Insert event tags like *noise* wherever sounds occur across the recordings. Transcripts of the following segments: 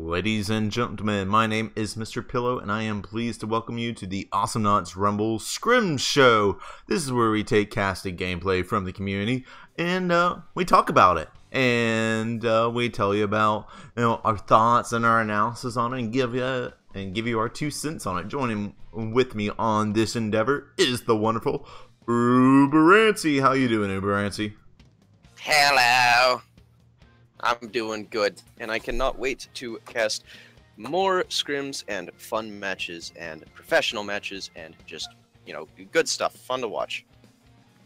Ladies and gentlemen, my name is Mr. Pillow, and I am pleased to welcome you to the Awesomenauts Rumble Scrim Show. This is where we take casted gameplay from the community and uh, we talk about it, and uh, we tell you about you know our thoughts and our analysis on it, and give you and give you our two cents on it. Joining with me on this endeavor is the wonderful Uberancy. How you doing, Uberancy? Hello. I'm doing good, and I cannot wait to cast more scrims and fun matches and professional matches and just, you know, good stuff, fun to watch.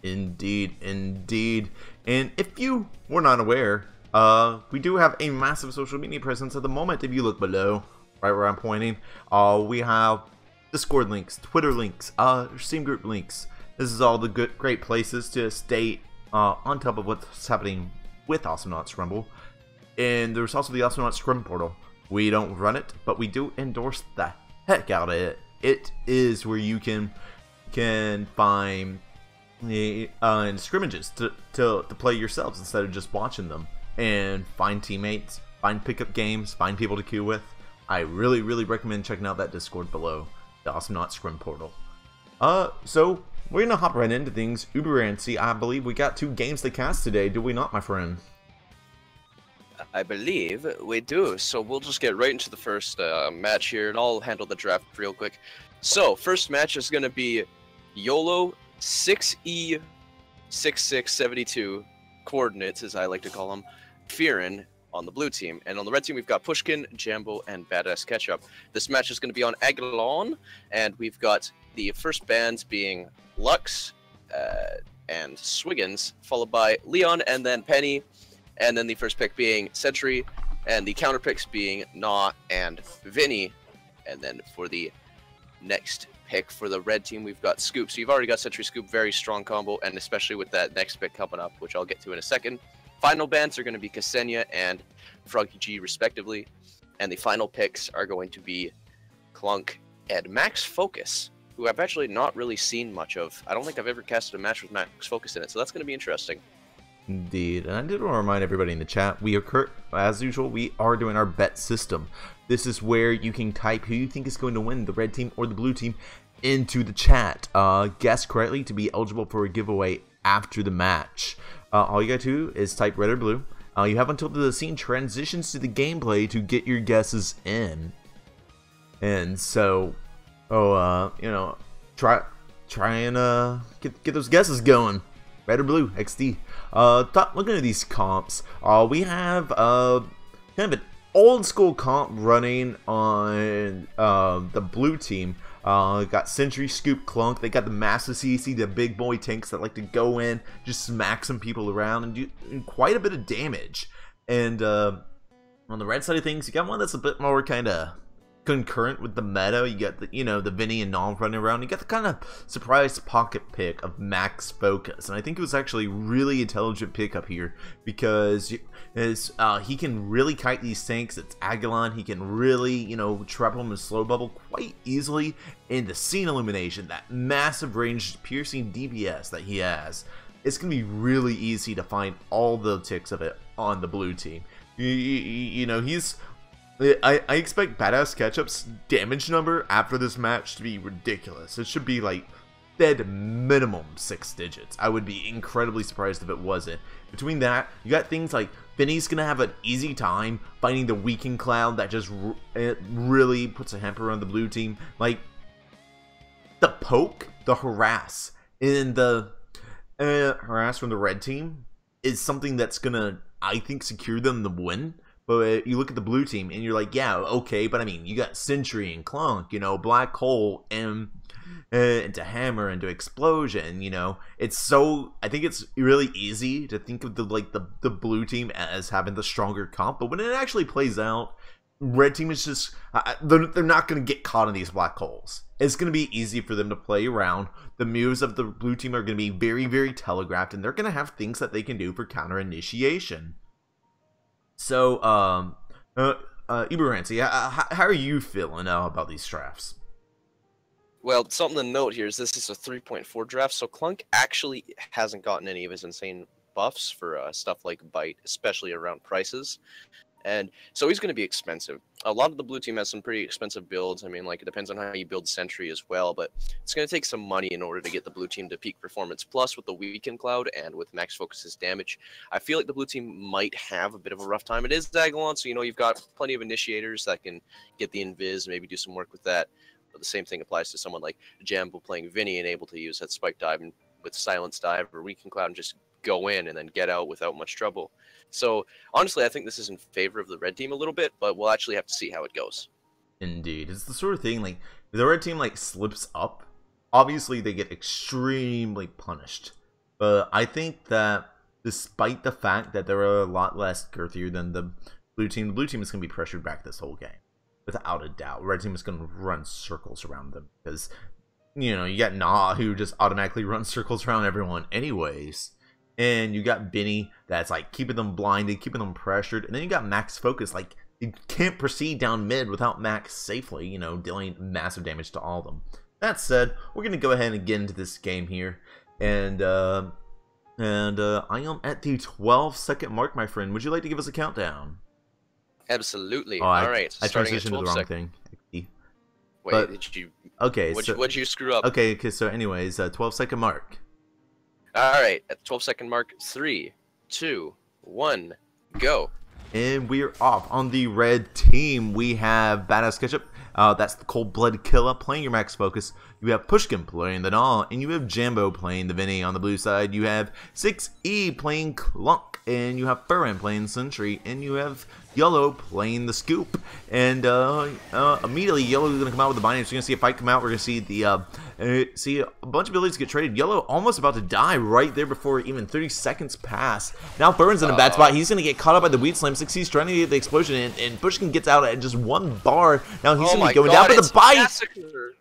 Indeed, indeed. And if you were not aware, uh, we do have a massive social media presence at the moment. If you look below, right where I'm pointing, uh, we have Discord links, Twitter links, uh, Steam group links. This is all the good, great places to stay uh, on top of what's happening with Awesomenauts Rumble. And there's also the Knots Scrim portal. We don't run it, but we do endorse the heck out of it. It is where you can can find the uh, scrimmages to, to, to play yourselves instead of just watching them and find teammates, find pickup games, find people to queue with. I really, really recommend checking out that Discord below, the Awesomenauts Scrim portal. Uh, so we're gonna hop right into things. Uberancy, I believe we got two games to cast today, do we not, my friend? I believe we do. So we'll just get right into the first uh, match here, and I'll handle the draft real quick. So first match is gonna be YOLO 6E6672 coordinates, as I like to call them, Fearin on the blue team. And on the red team, we've got Pushkin, Jambo, and Badass Ketchup. This match is going to be on Aiguillon, and we've got the first bands being Lux uh, and Swiggins, followed by Leon and then Penny, and then the first pick being Sentry, and the counter picks being Gnaw and Vinnie. And then for the next pick for the red team, we've got Scoop. So you've already got Sentry Scoop, very strong combo, and especially with that next pick coming up, which I'll get to in a second. Final bands are going to be Ksenia and Froggy G, respectively. And the final picks are going to be Clunk and Max Focus, who I've actually not really seen much of. I don't think I've ever casted a match with Max Focus in it, so that's going to be interesting. Indeed, and I did want to remind everybody in the chat, we are, as usual, we are doing our bet system. This is where you can type who you think is going to win, the red team or the blue team, into the chat. Uh, guess correctly to be eligible for a giveaway after the match. Uh, all you gotta do is type red or blue. Uh, you have until the scene transitions to the gameplay to get your guesses in. And so, oh, uh, you know, try try and uh, get get those guesses going. Red or blue, XD. Uh, looking at these comps, uh, we have uh, kind of an old school comp running on uh, the blue team. Uh, got Sentry Scoop Clunk. They got the massive CC, the big boy tanks that like to go in, just smack some people around and do quite a bit of damage. And uh, on the red side of things, you got one that's a bit more kind of concurrent with the meta. You got the you know the Vinnie and Nom running around. You got the kind of surprise pocket pick of Max Focus, and I think it was actually really intelligent pickup here because is uh, he can really kite these tanks. It's Aiguillon. He can really you know trap them in slow bubble quite easily. And the scene illumination, that massive range piercing DPS that he has, it's gonna be really easy to find all the ticks of it on the blue team. You, you, you know he's I, I expect Badass Ketchup's damage number after this match to be ridiculous. It should be like dead minimum six digits. I would be incredibly surprised if it wasn't. Between that, you got things like Vinnie's gonna have an easy time finding the weakened cloud that just it really puts a hamper on the blue team. Like the poke, the harass, and the uh, harass from the red team is something that's gonna, I think, secure them the win. But you look at the blue team and you're like, yeah, okay, but I mean, you got Sentry and Clunk, you know, Black Hole and uh, into Hammer into Explosion, you know. It's so I think it's really easy to think of the like the the blue team as having the stronger comp, but when it actually plays out, red team is just uh, they're, they're not going to get caught in these black holes. It's going to be easy for them to play around. The moves of the blue team are going to be very very telegraphed and they're going to have things that they can do for counter initiation so, um, uh, uh, Uberancy, how, how are you feeling uh, about these drafts? Well, something to note here is this is a 3.4 draft, so Clunk actually hasn't gotten any of his insane buffs for uh, stuff like Bite, especially around prices. And so he's going to be expensive. A lot of the blue team has some pretty expensive builds. I mean, like it depends on how you build Sentry as well, but it's going to take some money in order to get the blue team to peak performance. Plus, with the weaken cloud and with max focus's damage, I feel like the blue team might have a bit of a rough time. It is Aiguillon, so you know you've got plenty of initiators that can get the invis, maybe do some work with that. But the same thing applies to someone like Jambo playing Vinnie and able to use that spike dive and with silence dive or weaken cloud and just go in and then get out without much trouble. So honestly, I think this is in favor of the red team a little bit, but we'll actually have to see how it goes. Indeed, it's the sort of thing like if the red team like slips up, obviously they get extremely punished. But I think that despite the fact that they're a lot less girthier than the blue team, the blue team is going to be pressured back this whole game, without a doubt. Red team is going to run circles around them because you know you got Gnaw who just automatically *laughs* runs circles around everyone anyways and you got Vinnie that's like keeping them blinded, keeping them pressured, and then you got Max Focus like you can't proceed down mid without Max safely, you know, dealing massive damage to all of them. That said, we're gonna go ahead and get into this game here, and uh, and uh, I am at the 12 second mark, my friend. Would you like to give us a countdown? Absolutely. Oh, All I, right. I transitioned to the wrong thing. Wait, but- did you? Okay, What'd, so you, you screw up? okay, okay. So, anyways, uh, 12 second mark. All right. At the 12 second mark, three, two, one, go. And we're off on the red team. We have Badass Ketchup. Uh, that's the Cold Blood Killer playing your max focus. You have Pushkin playing the Doll, and you have Jambo playing the Vinny on the blue side. You have 6E playing Clunk, and you have Furran playing Sentry, and you have YOLO playing the Scoop. And uh, uh, immediately, YOLO is going to come out with the binding. So you're going to see a fight come out. We're going to see the uh, see a bunch of abilities get traded. YOLO almost about to die right there before even 30 seconds pass. Now Burns in a bad spot. He's going to get caught up by the Weed Slam. 6E's trying to get the explosion, and, and Pushkin gets out at just one bar. Now he's oh going to be going God, down for the bite. Massacre.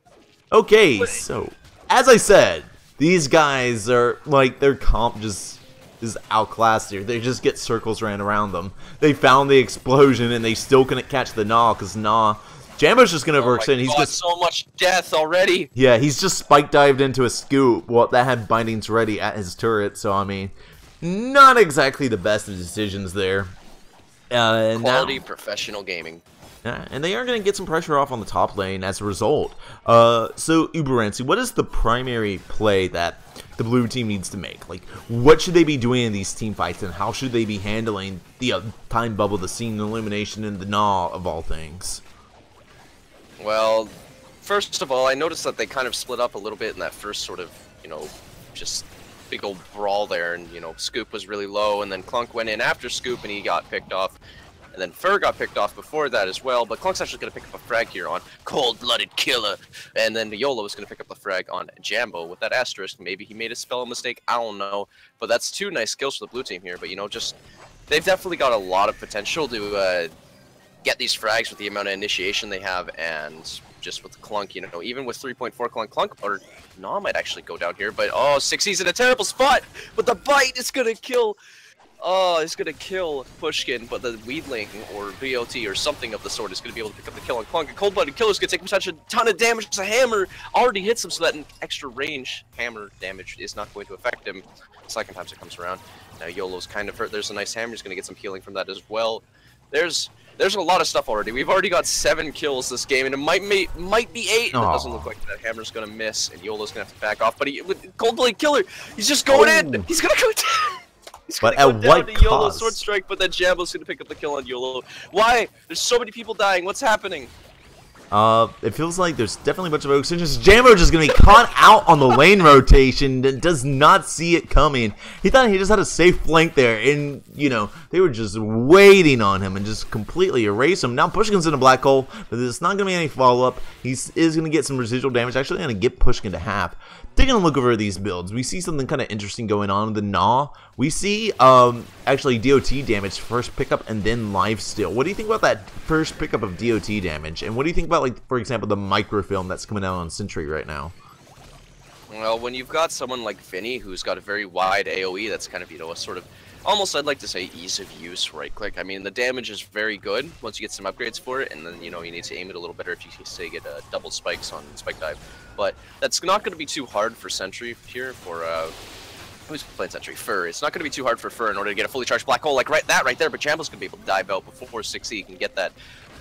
Okay, so as I said, these guys are like their comp just is outclassed here. They just get circles ran around them. They found the explosion and they still couldn't catch the Gnaw because Gnaw. Jambo's just gonna Oh in. He's just so much death already. yeah, he's just spike dived into a scoop. Well, that had bindings ready at his turret, so I mean, not exactly the best of decisions there. Uh, and now- Quality professional gaming. And they are going to get some pressure off on the top lane as a result. Uh, so, Uberancy, what is the primary play that the blue team needs to make? Like, what should they be doing in these team fights, and how should they be handling the uh, time bubble, the scene illumination, and the gnaw of all things? Well, first of all, I noticed that they kind of split up a little bit in that first sort of, you know, just big old brawl there, and you know, Scoop was really low, and then Clunk went in after Scoop, and he got picked off. And then Fur got picked off before that as well, but Clunk's actually going to pick up a frag here on Cold-Blooded Killer. And then Yolo is going to pick up the frag on Jambo with that asterisk. Maybe he made a spell mistake, I don't know. But that's two nice skills for the blue team here, but you know, just, they've definitely got a lot of potential to, uh, get these frags with the amount of initiation they have and just with Clunk, you know, even with 3.4 Clunk, Clunk, or no, might actually go down here, but oh, 6E's in a terrible spot, but the bite is gonna kill, oh, it's gonna kill Pushkin, but the Weedling or BOT or something of the sort is gonna be able to pick up the kill on Clunk, and Cold Blooded Killer's gonna take such a ton of damage, the hammer already hits him, so that an extra range hammer damage is not going to affect him second times it comes around. Now YOLO's kind of hurt, there's a nice hammer, he's gonna get some healing from that as well. There's there's a lot of stuff already. We've already got seven kills this game, and it might may, might be eight. and It doesn't look like that hammer's gonna miss, and Yolo's gonna have to back off. But he, with Cold Blade Killer, he's just going in. Oh. He's gonna go *laughs* down. But at what down to YOLO cost? Sword Strike, but then Jambo's gonna pick up the kill on YOLO. Why? There's so many people dying. What's happening? Uh, it feels like there's definitely a bunch of extensions. Jambo just gonna be caught out on the lane rotation and does not see it coming. He thought he just had a safe flank there, and you know they were just waiting on him and just completely erase him. Now Pushkin's in a black hole, but there's not gonna be any follow up. He is gonna get some residual damage. Actually, gonna get Pushkin to half. Taking a look over these builds, we see something kind of interesting going on with the Gnaw. We see um actually DOT damage first pickup and then life steal. What do you think about that first pickup of DOT damage? And what do you think about like for example the microfilm that's coming out on Sentry right now? Well, when you've got someone like Vinnie who's got a very wide AoE, that's kind of you know a sort of almost I'd like to say ease of use right click. I mean the damage is very good once you get some upgrades for it, and then you know you need to aim it a little better if you say get uh, double spikes on spike dive. But that's not going to be too hard for Sentry here for uh, Who's playing Sentry? Fur. It's not going to be too hard for Fur in order to get a fully charged black hole like right that right there, but Jambo's going to be able to dive out before 6E can get that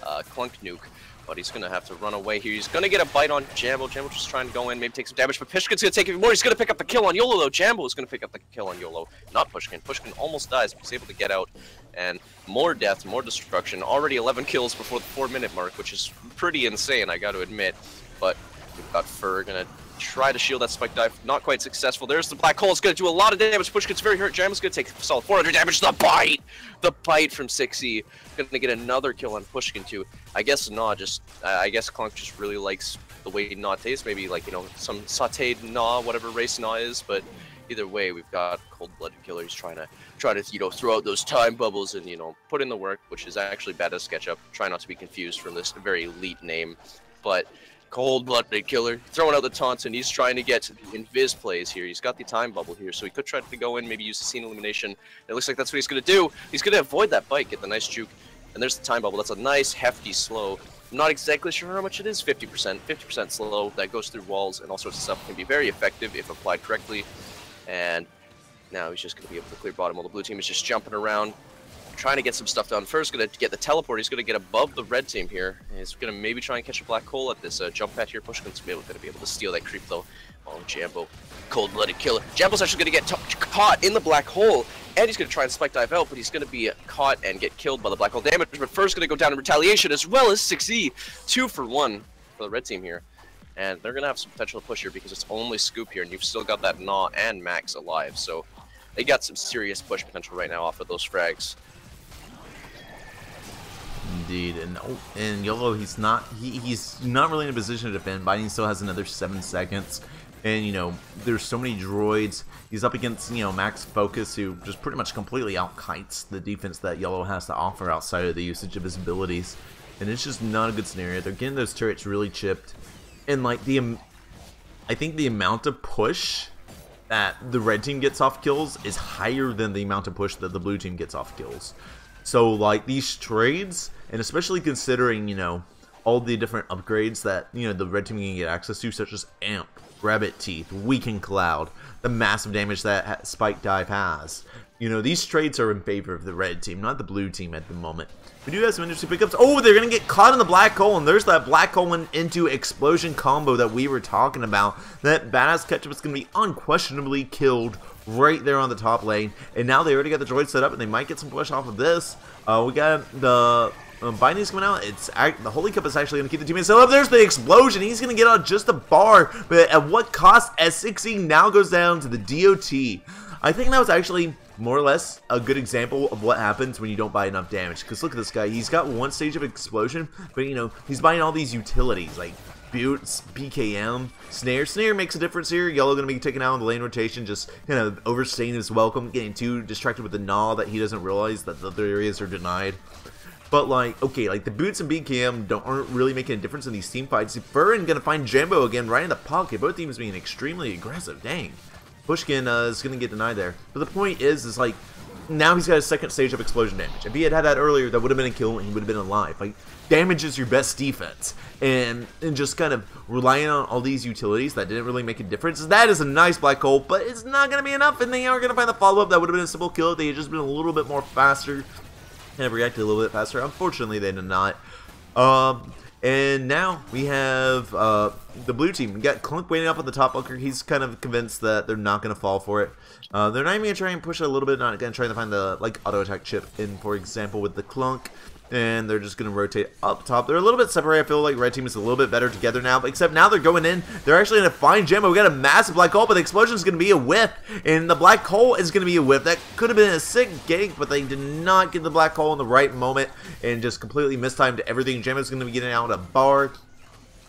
uh, clunk nuke. But he's going to have to run away here. He's going to get a bite on Jambo. Jambo just trying to go in, maybe take some damage, but Pushkin's going to take even more. He's going to pick up the kill on YOLO, though. Jambo is going to pick up the kill on YOLO, not Pushkin. Pushkin almost dies, but he's able to get out. And more death, more destruction. Already 11 kills before the 4-minute mark, which is pretty insane, I got to admit. But we've got Fur going to try to shield that spike dive. Not quite successful. There's the black hole. It's going to do a lot of damage. Push gets very hurt. Jam's going to take solid 400 damage. The bite! The bite from 6E. Going to get another kill on Pushkin too. I guess Gnaw just, uh, I guess Clunk just really likes the way Gnaw tastes. Maybe like, you know, some sauteed Gnaw, whatever race Gnaw is. But either way, we've got cold-blooded killers trying to try to you know throw out those time bubbles and you know put in the work, which is actually bad as SketchUp. Try not to be confused from this very elite name, but cold-blooded killer, throwing out the taunts, and he's trying to get to the invis plays here. He's got the time bubble here, so he could try to go in, maybe use the scene illumination. It looks like that's what he's going to do. He's going to avoid that bite, get the nice juke, and there's the time bubble. That's a nice, hefty slow. I'm not exactly sure how much it is, 50%. 50% slow that goes through walls and all sorts of stuff can be very effective if applied correctly. And now he's just going to be able to clear bottom while the blue team is just jumping around, trying to get some stuff done. First, going to get the teleport. He's going to get above the red team here. He's going to maybe try and catch a black hole at this uh, jump pad here. Pushkin's going to be able to steal that creep, though. Oh, Jambo. Cold-blooded killer. Jambo's actually going to get caught in the black hole, and he's going to try and spike dive out, but he's going to be caught and get killed by the black hole damage. But first, going to go down in retaliation, as well as 6E. Two for one for the red team here. And they're going to have some potential push here because it's only Scoop here, and you've still got that Gnaw and Max alive. So they got some serious push potential right now off of those frags. Indeed, and oh, and YOLO, he's not he, he's not really in a position to defend. Binding still has another seven seconds, and you know there's so many droids. He's up against you know Max Focus, who just pretty much completely outkites the defense that YOLO has to offer outside of the usage of his abilities, and it's just not a good scenario. They're getting those turrets really chipped, and like the, I think the amount of push that the red team gets off kills is higher than the amount of push that the blue team gets off kills. So like these trades, and especially considering, you know, all the different upgrades that, you know, the red team can get access to, such as Amp, Rabbit Teeth, Weaken Cloud, the massive damage that Spike Dive has. You know, these trades are in favor of the red team, not the blue team at the moment. We do have some interesting pickups. Oh, they're going to get caught in the black hole, and there's that black hole into explosion combo that we were talking about. That badass ketchup is going to be unquestionably killed right there on the top lane. And now they already got the droid set up, and they might get some push off of this. Uh, we got the um, Binding's coming out. It's the Holy Cup is actually going to keep the team set up. There's the explosion. He's going to get out just a bar, but at what cost? S6E now goes down to the DOT. I think that was actually more or less a good example of what happens when you don't buy enough damage. Because look at this guy. He's got one stage of explosion, but you know, he's buying all these utilities like Boots, BKM, Snare. Snare makes a difference here. YOLO going to be taken out on the lane rotation, just kind of overstaying his welcome, getting too distracted with the Gnaw that he doesn't realize that the other areas are denied. But like, okay, like the boots and BKM don't aren't really making a difference in these team fights. Furrin gonna find Jambo again right in the pocket. Both teams being extremely aggressive. Dang. Pushkin uh, is gonna get denied there. But the point is, is like, now he's got a second stage of explosion damage. If he had had that earlier, that would have been a kill and he would have been alive. Like, damage is your best defense. And, and just kind of relying on all these utilities that didn't really make a difference. That is a nice black hole, but it's not going to be enough. And they are going to find the follow-up. That would have been a simple kill if they had just been a little bit more faster. Kind of reacted a little bit faster. Unfortunately, they did not. Um, and now we have uh, the blue team. We got Clunk waiting up at the top bunker. He's kind of convinced that they're not going to fall for it. Uh, they're not even going to try and push it a little bit, not going to try to find the like auto attack chip in, for example, with the Clunk and they're just going to rotate up top. They're a little bit separated. I feel like red team is a little bit better together now, except now they're going in. They're actually going to find Jambo. We got a massive black hole, but the explosion is going to be a whiff, and the black hole is going to be a whiff. That could have been a sick gank, but they did not get the black hole in the right moment and just completely mistimed everything. Jambo's going to be getting out a bar.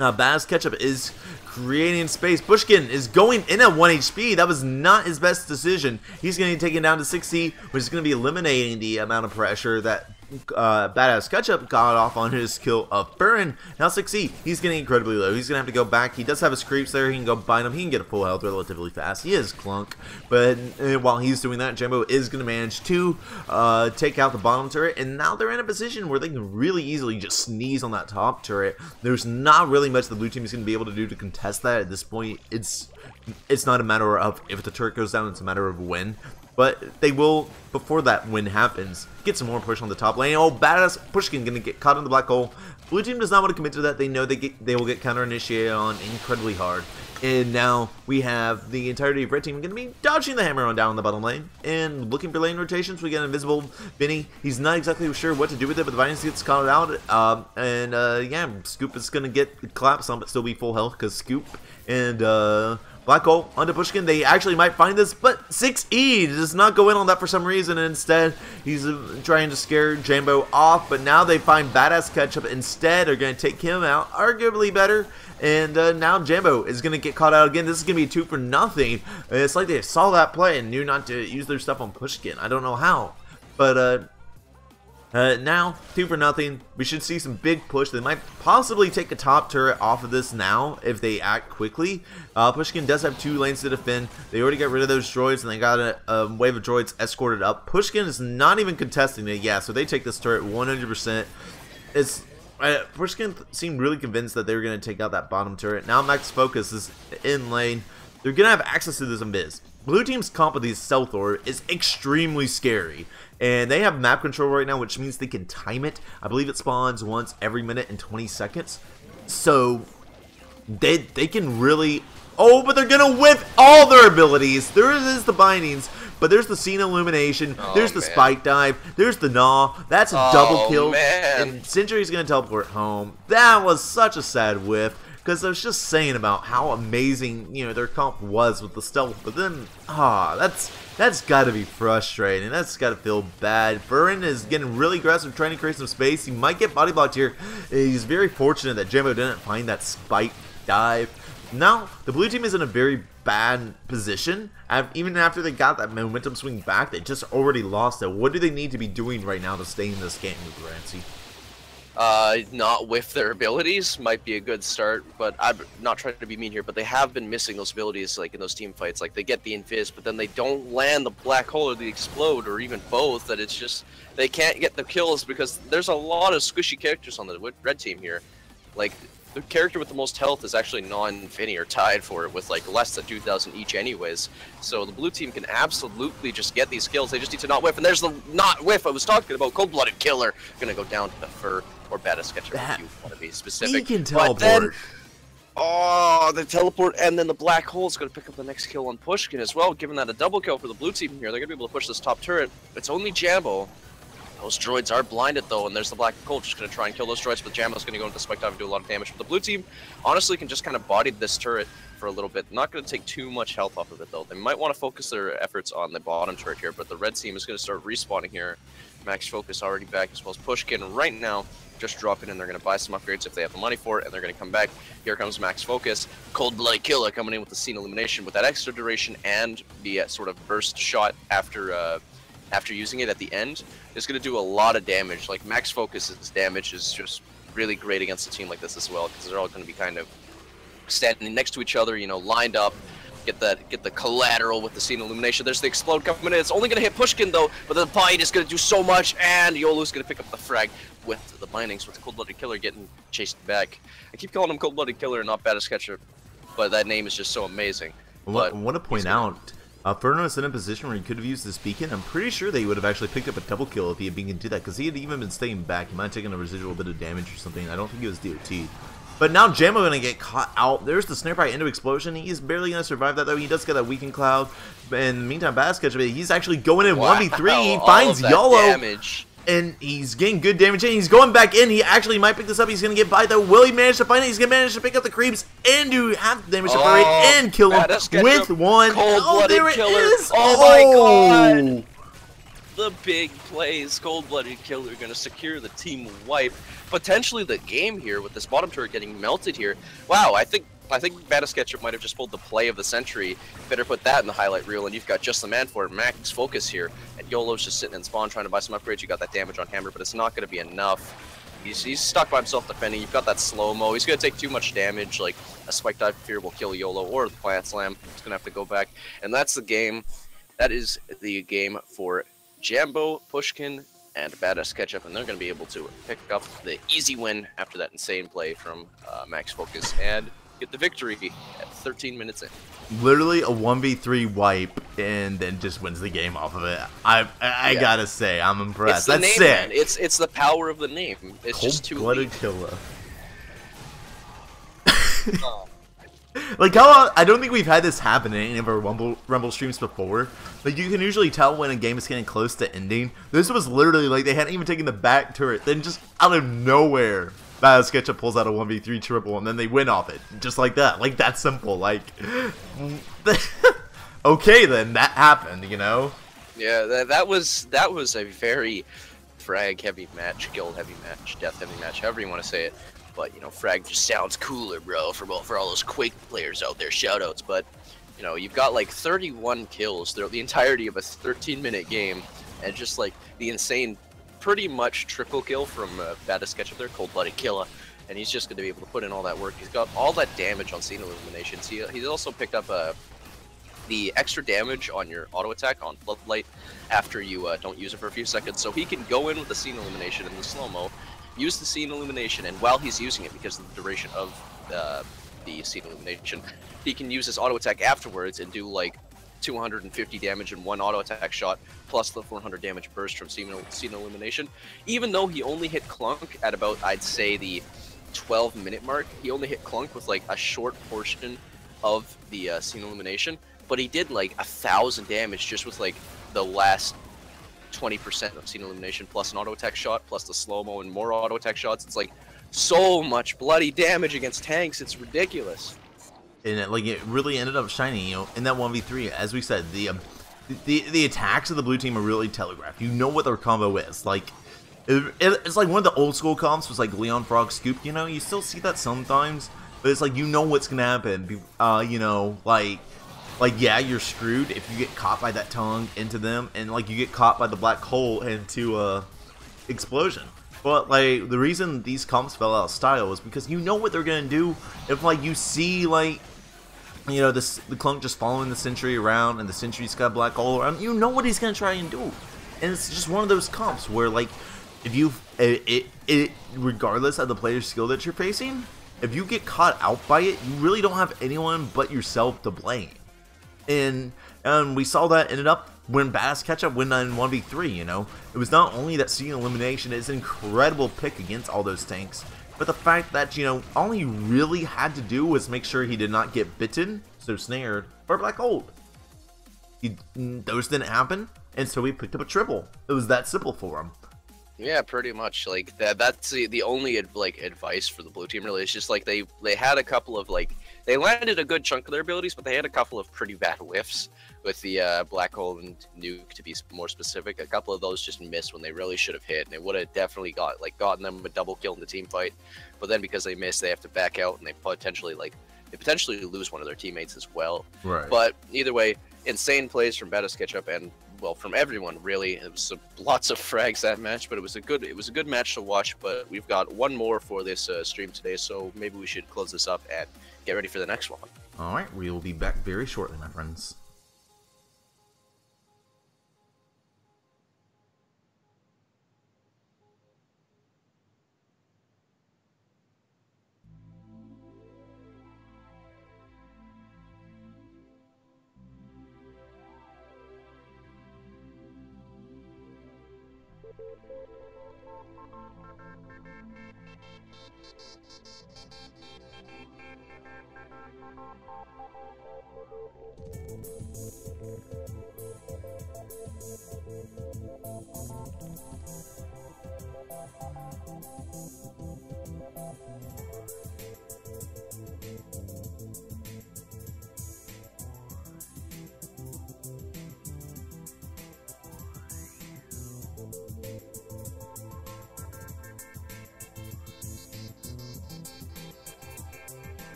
Uh, Baz Ketchup is creating space. Pushkin is going in at 1 HP. That was not his best decision. He's going to be taken down to 60, which is going to be eliminating the amount of pressure that uh, Badass Ketchup got off on his kill of Burn. Now 6E, he's getting incredibly low. He's going to have to go back. He does have his creeps there. He can go bind him. He can get a full health relatively fast. He is Clunk. But uh, while he's doing that, Jambo is going to manage to uh, take out the bottom turret. And now they're in a position where they can really easily just sneeze on that top turret. There's not really much the blue team is going to be able to do to contest that at this point. It's it's not a matter of if the turret goes down, it's a matter of when. But they will, before that win happens, get some more push on the top lane. Oh, badass Pushkin gonna get caught in the black hole. Blue team does not want to commit to that. They know they get they will get counter initiated on incredibly hard. And now we have the entirety of red team going to be dodging the hammer on down the bottom lane and looking for lane rotations. We get invisible Vinnie. He's not exactly sure what to do with it, but the Vinus gets caught out. Um, and uh, yeah, Scoop is going to get collapsed on, but still be full health because Scoop and uh, Black Hole onto Pushkin. They actually might find this, but 6E does not go in on that for some reason. Instead, he's uh, trying to scare Jambo off. But now they find Badass Ketchup instead. Are going to take him out. Arguably better. And uh, now Jambo is going to get caught out again. This is going to be two for nothing. It's like they saw that play and knew not to use their stuff on Pushkin. I don't know how. But uh, uh, now, two for nothing. We should see some big push. They might possibly take a top turret off of this now if they act quickly. Uh, Pushkin does have two lanes to defend. They already got rid of those droids and they got a, a wave of droids escorted up. Pushkin is not even contesting it. Yeah, so they take this turret 100%. It's uh, Pushkin seemed really convinced that they were going to take out that bottom turret. Now Max Focus is in lane. They're going to have access to this Invis. Blue Team's comp with these Stealth Orb is extremely scary. And they have map control right now, which means they can time it. I believe it spawns once every minute and 20 seconds. So they they can really Oh, but they're gonna whip all their abilities. There is the bindings, but there's the scene illumination. Oh, there's the man. spike dive. There's the gnaw. That's a oh, double kill. Man. And Sentry's gonna teleport home. That was such a sad whiff because I was just saying about how amazing you know their comp was with the stealth, but then ah, that's that's got to be frustrating. That's got to feel bad. Burren is getting really aggressive, trying to create some space. He might get body blocked here. He's very fortunate that Jambo didn't find that spike dive. Now, the blue team is in a very bad position. Even after they got that momentum swing back, they just already lost it. What do they need to be doing right now to stay in this game with Rancy? Uh, not with their abilities might be a good start. But I'm not trying to be mean here, but they have been missing those abilities, like in those team fights. Like they get the invis, but then they don't land the black hole or the explode, or even both. That it's just they can't get the kills because there's a lot of squishy characters on the red team here. Like the character with the most health is actually non-Vinnie or tied for it with like less than 2,000 each anyways. So the blue team can absolutely just get these kills. They just need to not whiff. And there's the not whiff I was talking about. Cold-blooded killer. Gonna go down to the fur or beta sketcher if you want to be specific. He can teleport. Then, oh, the teleport, and then the black hole is going to pick up the next kill on Pushkin as well, giving that a double kill for the blue team here. They're going to be able to push this top turret. It's only Jambo. Those droids are blinded though, and there's the black hole just going to try and kill those droids, but Jambo's going to go into the spike dive and do a lot of damage. But the blue team honestly can just kind of body this turret for a little bit. Not going to take too much health off of it though. They might want to focus their efforts on the bottom turret here, but the red team is going to start respawning here. Max Focus already back as well as Pushkin right now just drop it and They're going to buy some upgrades if they have the money for it, and they're going to come back. Here comes Max Focus. Cold Blooded Killer coming in with the scene illumination with that extra duration and the uh, sort of burst shot after uh, after using it at the end. Is going to do a lot of damage. Like Max Focus's damage is just really great against a team like this as well because they're all going to be kind of standing next to each other, you know, lined up get that get the collateral with the scene illumination. There's the explode coming in. It's only gonna hit Pushkin though, but the bite is gonna do so much, and Yolu's gonna pick up the frag with the bindings with the cold-blooded killer getting chased back. I keep calling him cold-blooded killer, and not bad as catcher, but that name is just so amazing. Well, I want to point out. Uh, Furno is in a position where he could have used this beacon. I'm pretty sure they would have actually picked up a double kill if he had been do that, because he had even been staying back. He might have taken a residual bit of damage or something. I don't think it was DOT. But now Jambo gonna get caught out. There's the snare bite into explosion. He's barely gonna survive that though. He does get that weakened cloud. In the meantime, Basket, he's actually going in wow. 1v3. *laughs* He finds YOLO. Damage. And he's getting good damage and he's going back in. He actually might pick this up. He's gonna get by though. Will he manage to find it? He's gonna manage to pick up the creeps and do half the damage to oh, and kill him with one. Oh, there killer. it is. Oh, oh my god the big plays. Cold-blooded killer going to secure the team wipe. Potentially the game here with this bottom turret getting melted here. Wow, I think I think Ketchup might have just pulled the play of the century. Better put that in the highlight reel, and you've got just the man for it. Max Focus here, and YOLO's just sitting in spawn trying to buy some upgrades. You got that damage on Hammer, but it's not going to be enough. He's, he's stuck by himself defending. You've got that slow-mo. He's going to take too much damage. Like, a Spike Dive Fear will kill YOLO, or the Plant Slam. He's going to have to go back. And that's the game. That is the game for Jambo, Pushkin, and Badass Ketchup, and they're going to be able to pick up the easy win after that insane play from uh, Max Focus and get the victory at 13 minutes in. Literally a 1v3 wipe and then just wins the game off of it. I I, Yeah. gotta say, I'm impressed. It's the That's name, man. It's it's the power of the name. It's just too elite. killer. *laughs* Oh. *laughs* Like how I don't think we've had this happen in any of our Rumble Rumble streams before. Like you can usually tell when a game is getting close to ending. This was literally like they hadn't even taken the back turret, then just out of nowhere, Bad Sketchup pulls out a one v three triple, and then they win off it, just like that. Like that simple. Like, *laughs* okay, then that happened. You know. Yeah, that, that was that was a very frag heavy match, guild heavy match, death heavy match, however you want to say it. But you know, frag just sounds cooler, bro, for all, for all those Quake players out there. Shoutouts, but you know, you've got like 31 kills throughout the entirety of a 13 minute game, and just like the insane, pretty much triple kill from uh, Badass Ketchup there, cold blooded killer. And he's just going to be able to put in all that work. He's got all that damage on scene illuminations. He, he's also picked up a the extra damage on your auto attack on Floodlight after you uh, don't use it for a few seconds. So he can go in with the scene illumination and the slow mo, use the scene illumination, and while he's using it, because of the duration of uh, the scene illumination, he can use his auto attack afterwards and do like 250 damage in one auto attack shot, plus the 400 damage burst from scene, illumination. Even though he only hit Clunk at about, I'd say, the 12 minute mark, he only hit Clunk with like a short portion of the uh, scene illumination but he did like a thousand damage just with like the last 20% of scene illumination plus an auto attack shot plus the slow mo and more auto attack shots. It's like so much bloody damage against tanks. It's ridiculous. And it, like it really ended up shining. You know, in that one v three, as we said, the um, the the attacks of the blue team are really telegraphed. You know what their combo is. Like it, it- it's like one of the old school comps was like Leon Frog Scoop. You know, you still see that sometimes, but it's like you know what's gonna happen. Uh, you know, like like yeah, you're screwed if you get caught by that tongue into them, and like you get caught by the black hole *laughs* into a explosion. But like the reason these comps fell out of style is because you know what they're gonna do if like you see like you know this the clunk just following the sentry around and the sentry's got black hole around you know what he's gonna try and do. And it's just one of those comps where like if you it, it, it regardless of the player's skill that you're facing if you get caught out by it you really don't have anyone but yourself to blame. And and we saw that ended up when Bass catch up win in 1v3 you know? It was not only that scene illumination is an incredible pick against all those tanks but the fact that you know all he really had to do was make sure he did not get bitten so snared or black gold he, mm, those didn't happen and so he picked up a triple it was that simple for him Yeah, pretty much. Like that. That's the, the only like advice for the blue team. Really, it's just like they they had a couple of like they landed a good chunk of their abilities, but they had a couple of pretty bad whiffs with the uh, black hole and nuke. To be more specific, a couple of those just missed when they really should have hit, and it would have definitely got like gotten them a double kill in the team fight. But then because they missed, they have to back out, and they potentially like they potentially lose one of their teammates as well. right But either way, insane plays from Beta SketchUp and well from everyone really. It was some, lots of frags that match, but it was a good it was a good match to watch. But we've got one more for this uh, stream today, so maybe we should close this up and get ready for the next one. all right we will be back very shortly my friends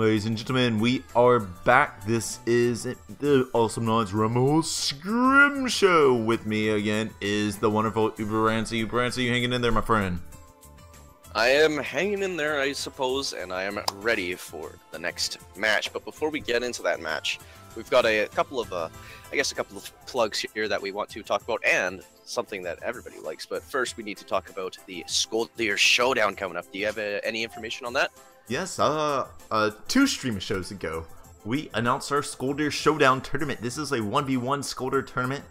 Ladies and gentlemen, we are back. This is the Awesomenauts Rumble Scrim Show. With me again is the wonderful Uberancy. Uberancy, you hanging in there, my friend? I am hanging in there, I suppose, and I am ready for the next match. But before we get into that match, we've got a, couple of, uh, I guess, a couple of plugs here that we want to talk about, and something that everybody likes. But first, we need to talk about the Skoldir Showdown coming up. Do you have uh, any information on that? Yes, uh, uh, two stream shows ago, we announced our Skoldir Showdown tournament. This is a 1v1 Skoldir tournament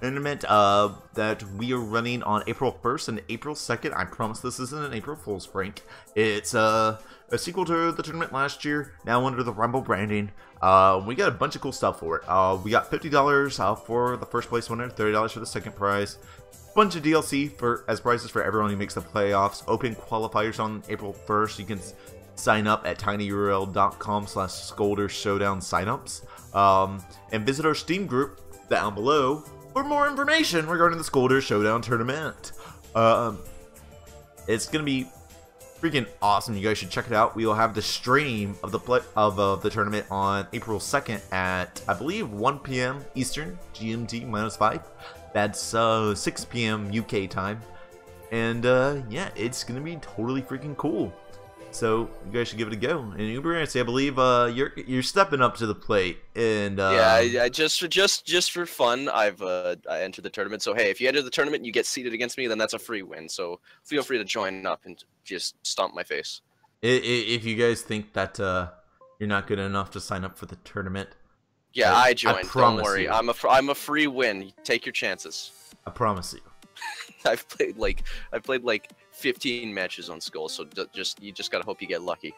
tournament uh, that we are running on April 1st and April 2nd. I promise this isn't an April Fool's prank. It's uh, a sequel to the tournament last year, now under the Rumble branding. Uh, we got a bunch of cool stuff for it. Uh, we got $50 uh, for the first place winner, $30 for the second prize, bunch of DLC for as prizes for everyone who makes the playoffs. Open qualifiers on April 1st. You can sign up at tinyurl.com slash Skoldir Showdown signups. Um, and visit our Steam group down below for more information regarding the Skoldir Showdown tournament. Um, it's gonna be freaking awesome. You guys should check it out. We will have the stream of the play of the tournament on April 2nd at I believe 1 p.m. Eastern GMT minus five. That's uh, 6 p.m. UK time. And uh, yeah, it's gonna be totally freaking cool. So you guys should give it a go. And Uberancy, I believe uh, you're you're stepping up to the plate. And uh, yeah, I, I just for just just for fun, I've uh, I entered the tournament. So hey, if you enter the tournament, and you get seated against me, then that's a free win. So feel free to join up and just stomp my face. If you guys think that uh, you're not good enough to sign up for the tournament, yeah, I, I joined. I Don't worry, you. I'm a I'm a free win. Take your chances. I promise you. *laughs* I've played like I've played like 15 matches on Skull, so just you just gotta hope you get lucky.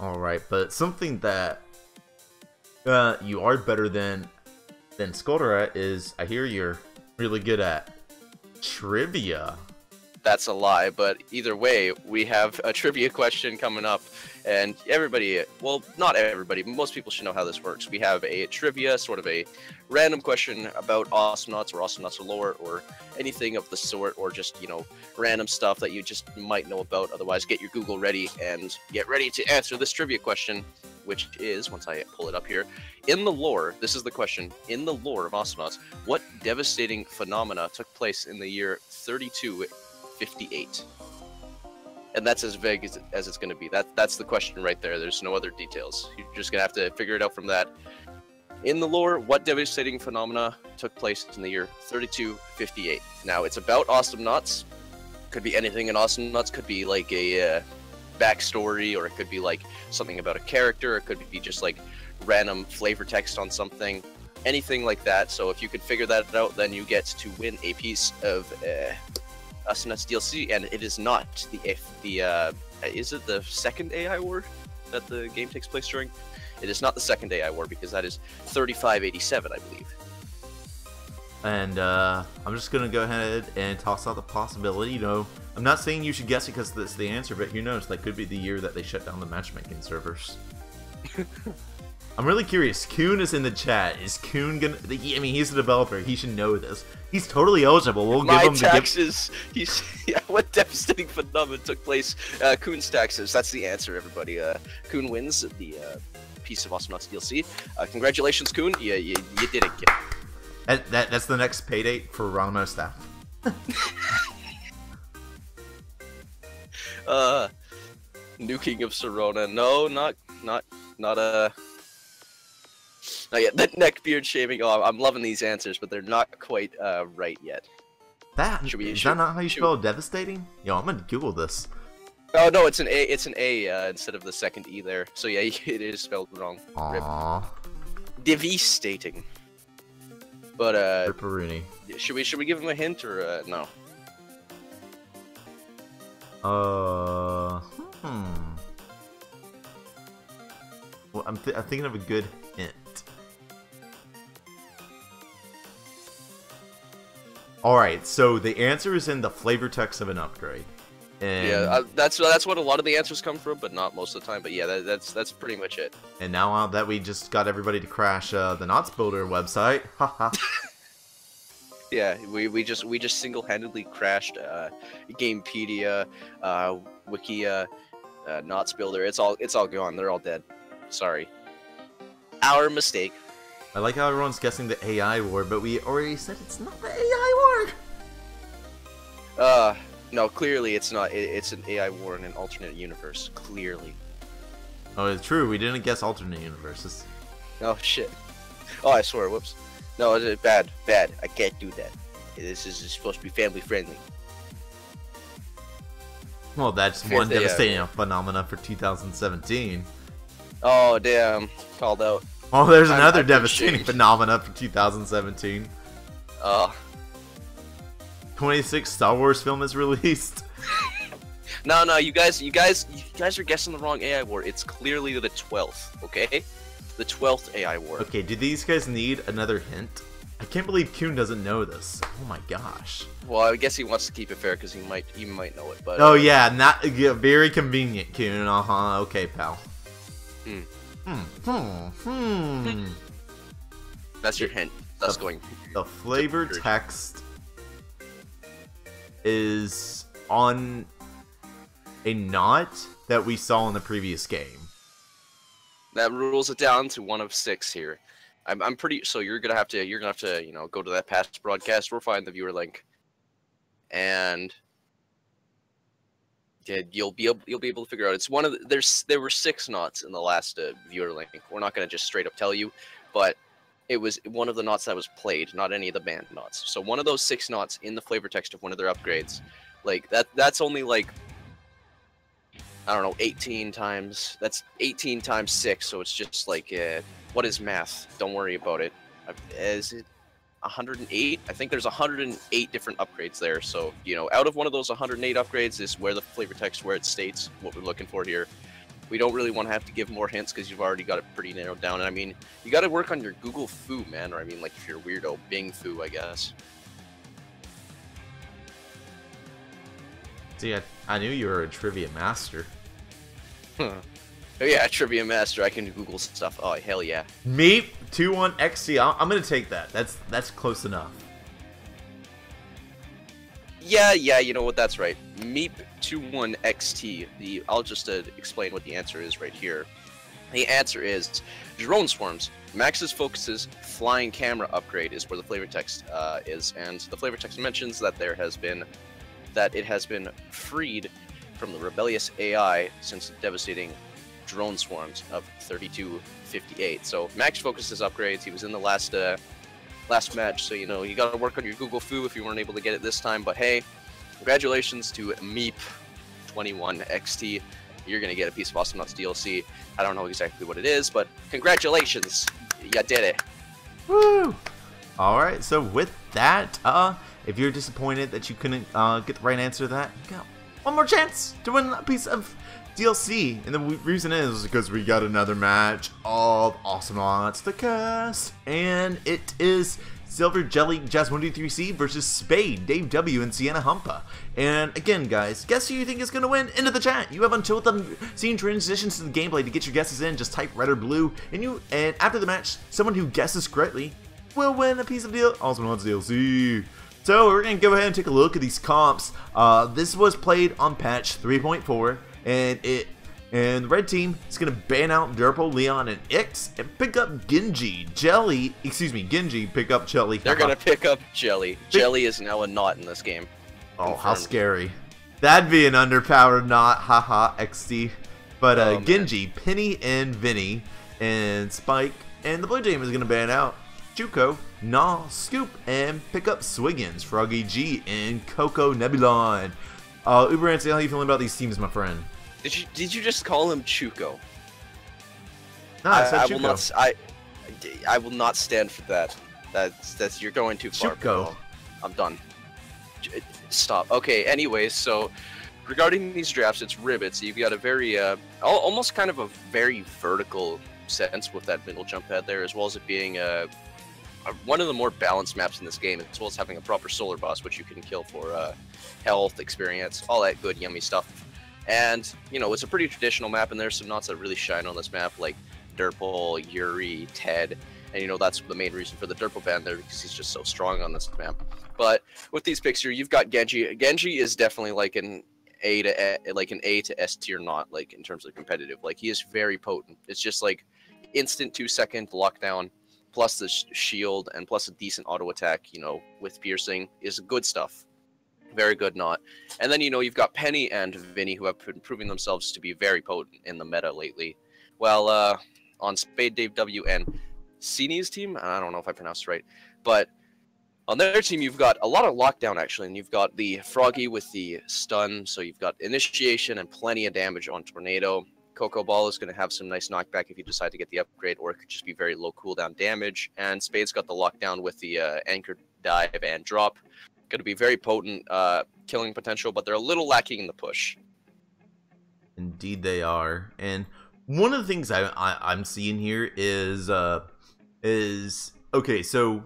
All right, but something that uh, you are better than than Skoldir at is I hear you're really good at trivia. That's a lie, but either way, we have a trivia question coming up, and everybody, well, not everybody, most people should know how this works. We have a trivia, sort of a random question about Awesomenauts or Awesomenauts or lore or anything of the sort, or just, you know, random stuff that you just might know about. Otherwise, get your Google ready and get ready to answer this trivia question, which is, once I pull it up here, in the lore, this is the question, in the lore of Awesomenauts, what devastating phenomena took place in the year 3258? And that's as vague as, as it's going to be. That that's the question right there. There's no other details. You're just going to have to figure it out from that. In the lore, what devastating phenomena took place in the year 3258? Now, it's about Awesomenauts. Could be anything in Awesomenauts. Could be like a uh, backstory, or it could be like something about a character. It could be just like random flavor text on something. Anything like that. So if you could figure that out, then you get to win a piece of uh, Awesomenauts DLC, and it is not the if the uh, is it the second AI war that the game takes place during? It is not the second AI war because that is 3587, I believe. And uh, I'm just gonna go ahead and toss out the possibility. You know, I'm not saying you should guess it because that's the answer, but who knows? That could be the year that they shut down the matchmaking servers. *laughs* I'm really curious. Kuhn is in the chat. Is Kuhn gonna? I mean, he's a developer. He should know this. He's totally eligible. We'll My give him taxes. The he's *laughs* yeah. What devastating phenomenon took place? Uh, Kuhn's taxes. That's the answer, everybody. Uh, Kuhn wins the uh, piece of Awesomenauts DLC. Uh, congratulations, Kuhn. You, you, you did it, kid. That, that, that's the next pay date for Ronimo staff. *laughs* uh, nuking of Sirona. No, not not not a. Not yet. *laughs* That neck beard shaving. Oh, I'm loving these answers, but they're not quite uh, right yet. That Should we- is should- that not how you spell devastating? Yo, I'm gonna Google this. Oh no, it's an A. It's an A uh, instead of the second E there. So yeah, *laughs* it is spelled wrong. Rip. Aww, Devastating. But uh, Ripperoonie. should we should we give him a hint or uh, no? Uh, hmm. Well, I'm, th- I'm thinking of a good hint. Alright, so the answer is in the flavor text of an upgrade. And, Yeah, uh, that's that's what a lot of the answers come from, but not most of the time. But yeah, that, that's that's pretty much it. and now uh, that we just got everybody to crash uh, the Nautsbuilder website, *laughs* haha. *laughs* Yeah, we, we just we just single-handedly crashed uh, Gamepedia, uh, Wikia, uh, Nautsbuilder. It's all it's all gone. They're all dead. Sorry. Our mistake. I like how everyone's guessing the AI war, but we already said it's not the AI war. Uh, no, clearly it's not. It, it's an AI war in an alternate universe. Clearly. Oh, it's true. We didn't guess alternate universes. Oh shit. Oh, I swear. Whoops. No, it's bad. Bad. I can't do that. This is supposed to be family friendly. Well, that's Here's one devastating phenomena for 2017. Oh damn! Called out. Oh, there's another I'm devastating phenomena for 2017. Oh 26 Star Wars film is released. *laughs* no, no! You guys, you guys, you guys are guessing the wrong AI war. It's clearly the twelfth. Okay, the twelfth AI war. Okay, do these guys need another hint? I can't believe Kuhn doesn't know this. Oh my gosh. Well, I guess he wants to keep it fair because he might, he might know it. But Oh uh, yeah, not yeah, very convenient, Kuhn. Uh huh. Okay, pal. Hmm. Hmm. That's your hint. That's Uh, going. The flavor text is on a naut that we saw in the previous game. That rules it down to one of six here. I'm, I'm pretty. So you're gonna have to. You're gonna have to. You know, go to that past broadcast or find the viewer link, and yeah, you'll be able. You'll be able to figure out. It's one of. The, there's. There were six nauts in the last uh, viewer link. We're not gonna just straight up tell you, but it was one of the nauts that was played, not any of the banned nauts. So one of those six nauts in the flavor text of one of their upgrades, like that. That's only like I don't know, 18 times. That's 18 times 6, so it's just like, uh, what is math? Don't worry about it. Uh, it 108? I think there's 108 different upgrades there. So, you know, out of one of those 108 upgrades is where the flavor text, where it states what we're looking for here. We don't really want to have to give more hints because you've already got it pretty narrowed down. And I mean, you got to work on your Google Foo, man. Or I mean, like if you're a weirdo, Bing Foo, I guess. See, I, I knew you were a trivia master. *laughs* Oh, yeah, Trivia Master. I can Google stuff. Oh, hell yeah. Meep 21XC. I'm, I'm gonna take that. That's that's close enough. Yeah, yeah, you know what? That's right. Meep21XT. The I'll just uh, explain what the answer is right here. The answer is drone swarms. Max's focuses flying camera upgrade is where the flavor text uh, is, and the flavor text mentions that there has been that it has been freed from the rebellious AI since the devastating drone swarms of 3258. So Max Focus's upgrades. He was in the last uh, last match, so you know you got to work on your Google Foo if you weren't able to get it this time. But hey, congratulations to Meep21XT. You're gonna get a piece of Awesomenauts DLC. I don't know exactly what it is, but congratulations, you did it. Woo! All right. So with that, uh, if you're disappointed that you couldn't uh, get the right answer to that, you got one more chance to win a piece of DLC. And the reason is because we got another match of Awesomenauts the Cast, and it is Silver Jelly Jasmine 3C versus Spade, Dave W, and Sienna Humpa. And again, guys, guess who you think is going to win? Into the chat. You have until the scene transitions to the gameplay to get your guesses in. Just type red or blue, and you and after the match, someone who guesses correctly will win a piece of deal. Awesomenauts DLC. So we're gonna go ahead and take a look at these comps. Uh, this was played on patch 3.4, and it and the red team is gonna ban out Derpl, Leon, and Ix, and pick up Genji, Jelly. Excuse me, Genji. Pick up Jelly. They're gonna *laughs* pick up Jelly. Jelly is now a naut in this game. Oh, how scary! That'd be an underpowered naut. Haha, XD. But uh, Oh. Genji, Penny, and Vinnie, and Spike, and the blue team is going to ban out Juco, Gnaw, Scoop, and pick up Swiggins, Froggy G, and Coco Nebulon. Uh, Uber how you feeling about these teams, my friend? Did you did you just call him Chuko? Nah, I, I, said I Juco. will not. s- I, I will not stand for that. That's that's you're going too far. Chuko. Paul. I'm done. Stop. Okay. Anyways, so regarding these drafts, it's ribbits. You've got a very, uh, almost kind of a very vertical sense with that middle jump pad there, as well as it being uh, a, one of the more balanced maps in this game, as well as having a proper solar boss, which you can kill for uh, health, experience, all that good yummy stuff. And you know, it's a pretty traditional map, and there's some nauts that really shine on this map, like Derpl, Yuri, Ted, and you know that's the main reason for the Derpl ban there because he's just so strong on this map. But with these picks here, you've got Genji. Genji is definitely like an A to A, like an A to S tier naut, like in terms of competitive. Like he is very potent. It's just like instant two second lockdown, plus the sh- shield and plus a decent auto attack. You know, with piercing is good stuff. Very good naut. And then you know you've got Penny and Vinnie who have been proving themselves to be very potent in the meta lately. Well, uh, on Spade Dave W and Sini's team, I don't know if I pronounced it right, but on their team you've got a lot of lockdown actually, and you've got the Froggy with the stun, so you've got initiation and plenty of damage on Tornado. Coco Ball is going to have some nice knockback if you decide to get the upgrade, or it could just be very low cooldown damage. And Spade's got the lockdown with the uh, anchor dive and drop. Going to be very potent uh, killing potential, but they're a little lacking in the push. Indeed, they are. And one of the things I, I I'm seeing here is uh is okay. So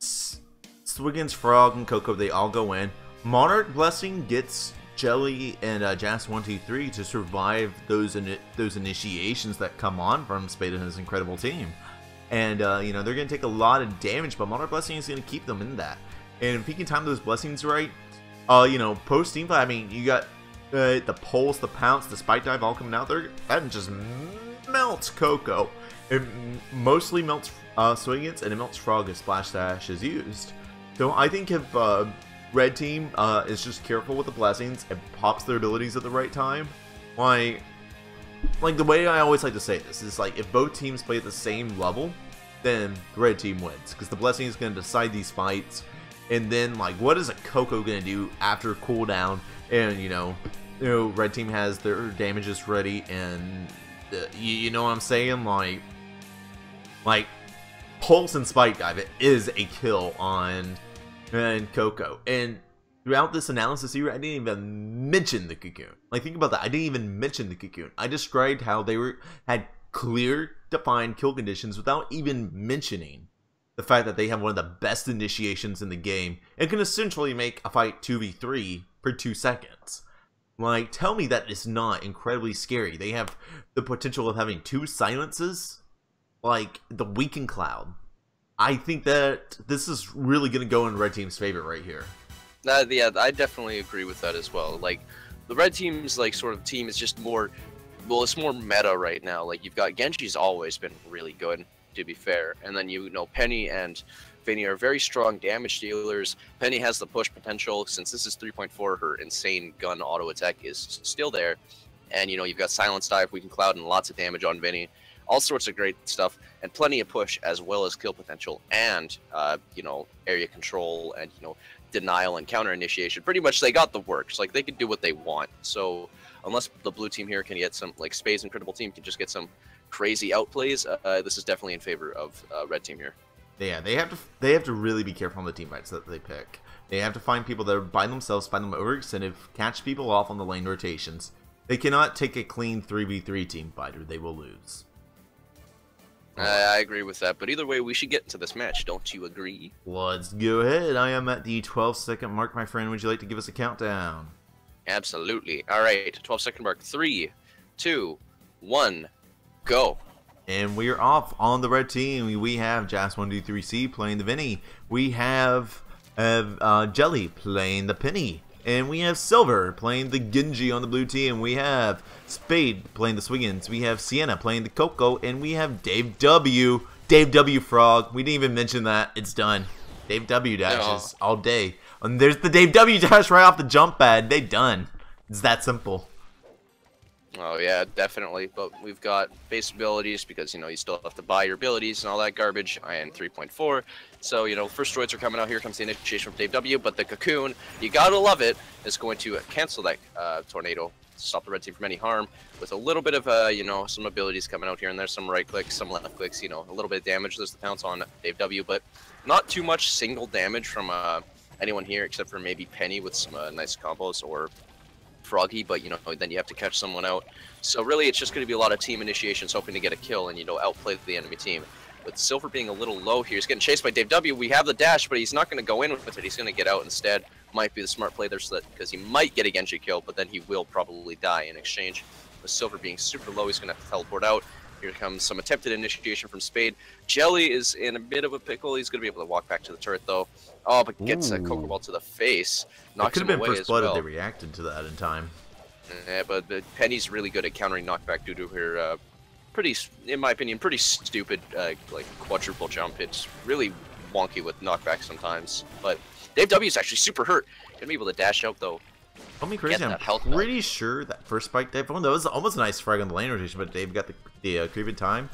Swiggins, Frog, and Coco they all go in. Monarch Blessing gets Jelly and uh, Jas One Two Three to survive those ini- those initiations that come on from Spade and his incredible team. And uh, you know they're gonna take a lot of damage, but Monarch Blessing is gonna keep them in that. And if he can time those blessings right, uh, you know, post team fight, I mean, you got uh, the pulse, the pounce, the spike dive all coming out there. That just melts Coco. It mostly melts uh, Swiggins and it melts Frog if Splash Dash is used. So I think if uh, Red Team uh, is just careful with the blessings and pops their abilities at the right time, like, like the way I always like to say this is like if both teams play at the same level, then the Red Team wins because the blessing is going to decide these fights. And then like, what is a Coco to do after cooldown? And you know, you know, Red Team has their damages ready, and uh, you, you know what I'm saying? Like, like Pulse and Spike Dive it is a kill on and Coco. And throughout this analysis here, I didn't even mention the cocoon. Like, think about that. I didn't even mention the cocoon. I described how they were had clear, defined kill conditions without even mentioning the fact that they have one of the best initiations in the game and can essentially make a fight 2v3 for two seconds. Like, tell me that it's not incredibly scary. They have the potential of having two silences, like the Weaken Cloud. I think that this is really going to go in Red Team's favor right here. Uh, yeah, I definitely agree with that as well. Like, the red team's like sort of team is just more, well, it's more meta right now. Like, you've got Genji's always been really good, to be fair, and then you know Penny and Vinnie are very strong damage dealers. Penny has the push potential since this is 3.4. Her insane gun auto attack is still there, and you know you've got silence dive, weaken cloud, and lots of damage on Vinnie. All sorts of great stuff, and plenty of push as well as kill potential, and uh, you know area control, and you know denial and counter initiation. Pretty much they got the works. Like they can do what they want. So unless the blue team here can get some like Spade's incredible team can just get some crazy outplays, uh, this is definitely in favor of uh, red team here. Yeah, they have to they have to really be careful on the team fights that they pick. They have to find people that are by themselves, find them overextended, catch people off on the lane rotations. They cannot take a clean 3v3 team fight or they will lose. I, I agree with that. But either way, we should get into this match. Don't you agree? Let's go ahead. I am at the 12 second mark, my friend. Would you like to give us a countdown? Absolutely. All right, 12 second mark. Three, two, one, go. And we are off on the red team. We have Jas123C playing the Vinnie. We have uh, Jelly playing the Penny. And we have Silver playing the Genji on the blue team. We have Spade playing the Swiggins. We have Sienna playing the Coco. And we have Dave W. Dave W. Frog. We didn't even mention that. It's done. Dave W. dashes all day. And there's the Dave W. *laughs* dash right off the jump pad. They done. It's that simple. Oh yeah, definitely. But we've got base abilities because you know you still have to buy your abilities and all that garbage. I am 3.4, so you know first droids are coming out. Here comes the initiation from Dave W. But the cocoon, you gotta love it, is going to cancel that uh, tornado, stop the red team from any harm. With a little bit of uh, you know some abilities coming out here and there, some right clicks, some left clicks. You know a little bit of damage. There's the pounce on Dave W. But not too much single damage from uh, anyone here except for maybe Penny with some uh, nice combos or Froggy, but you know then you have to catch someone out. So really, it's just going to be a lot of team initiations, hoping to get a kill and you know outplay the enemy team. With Silver being a little low here, he's getting chased by Dave W. We have the dash, but he's not going to go in with it. He's going to get out instead. Might be the smart play there, so that because he might get a Genji kill, but then he will probably die in exchange. With Silver being super low, he's going to have to teleport out. Here comes some attempted initiation from Spade. Jelly is in a bit of a pickle. He's going to be able to walk back to the turret, though. Oh, but gets Ooh. a Ball to the face. Knocks it could have been first blood well. if they reacted to that in time. Yeah, but, but Penny's really good at countering knockback due to her uh, pretty, in my opinion, pretty stupid uh, like quadruple jump. It's really wonky with knockback sometimes. But Dave W is actually super hurt. Gonna be able to dash out though. Call me crazy. I'm pretty sure that first spike Dave. Oh, that was almost a nice frag on the lane rotation, but Dave got the the uh, creep in time.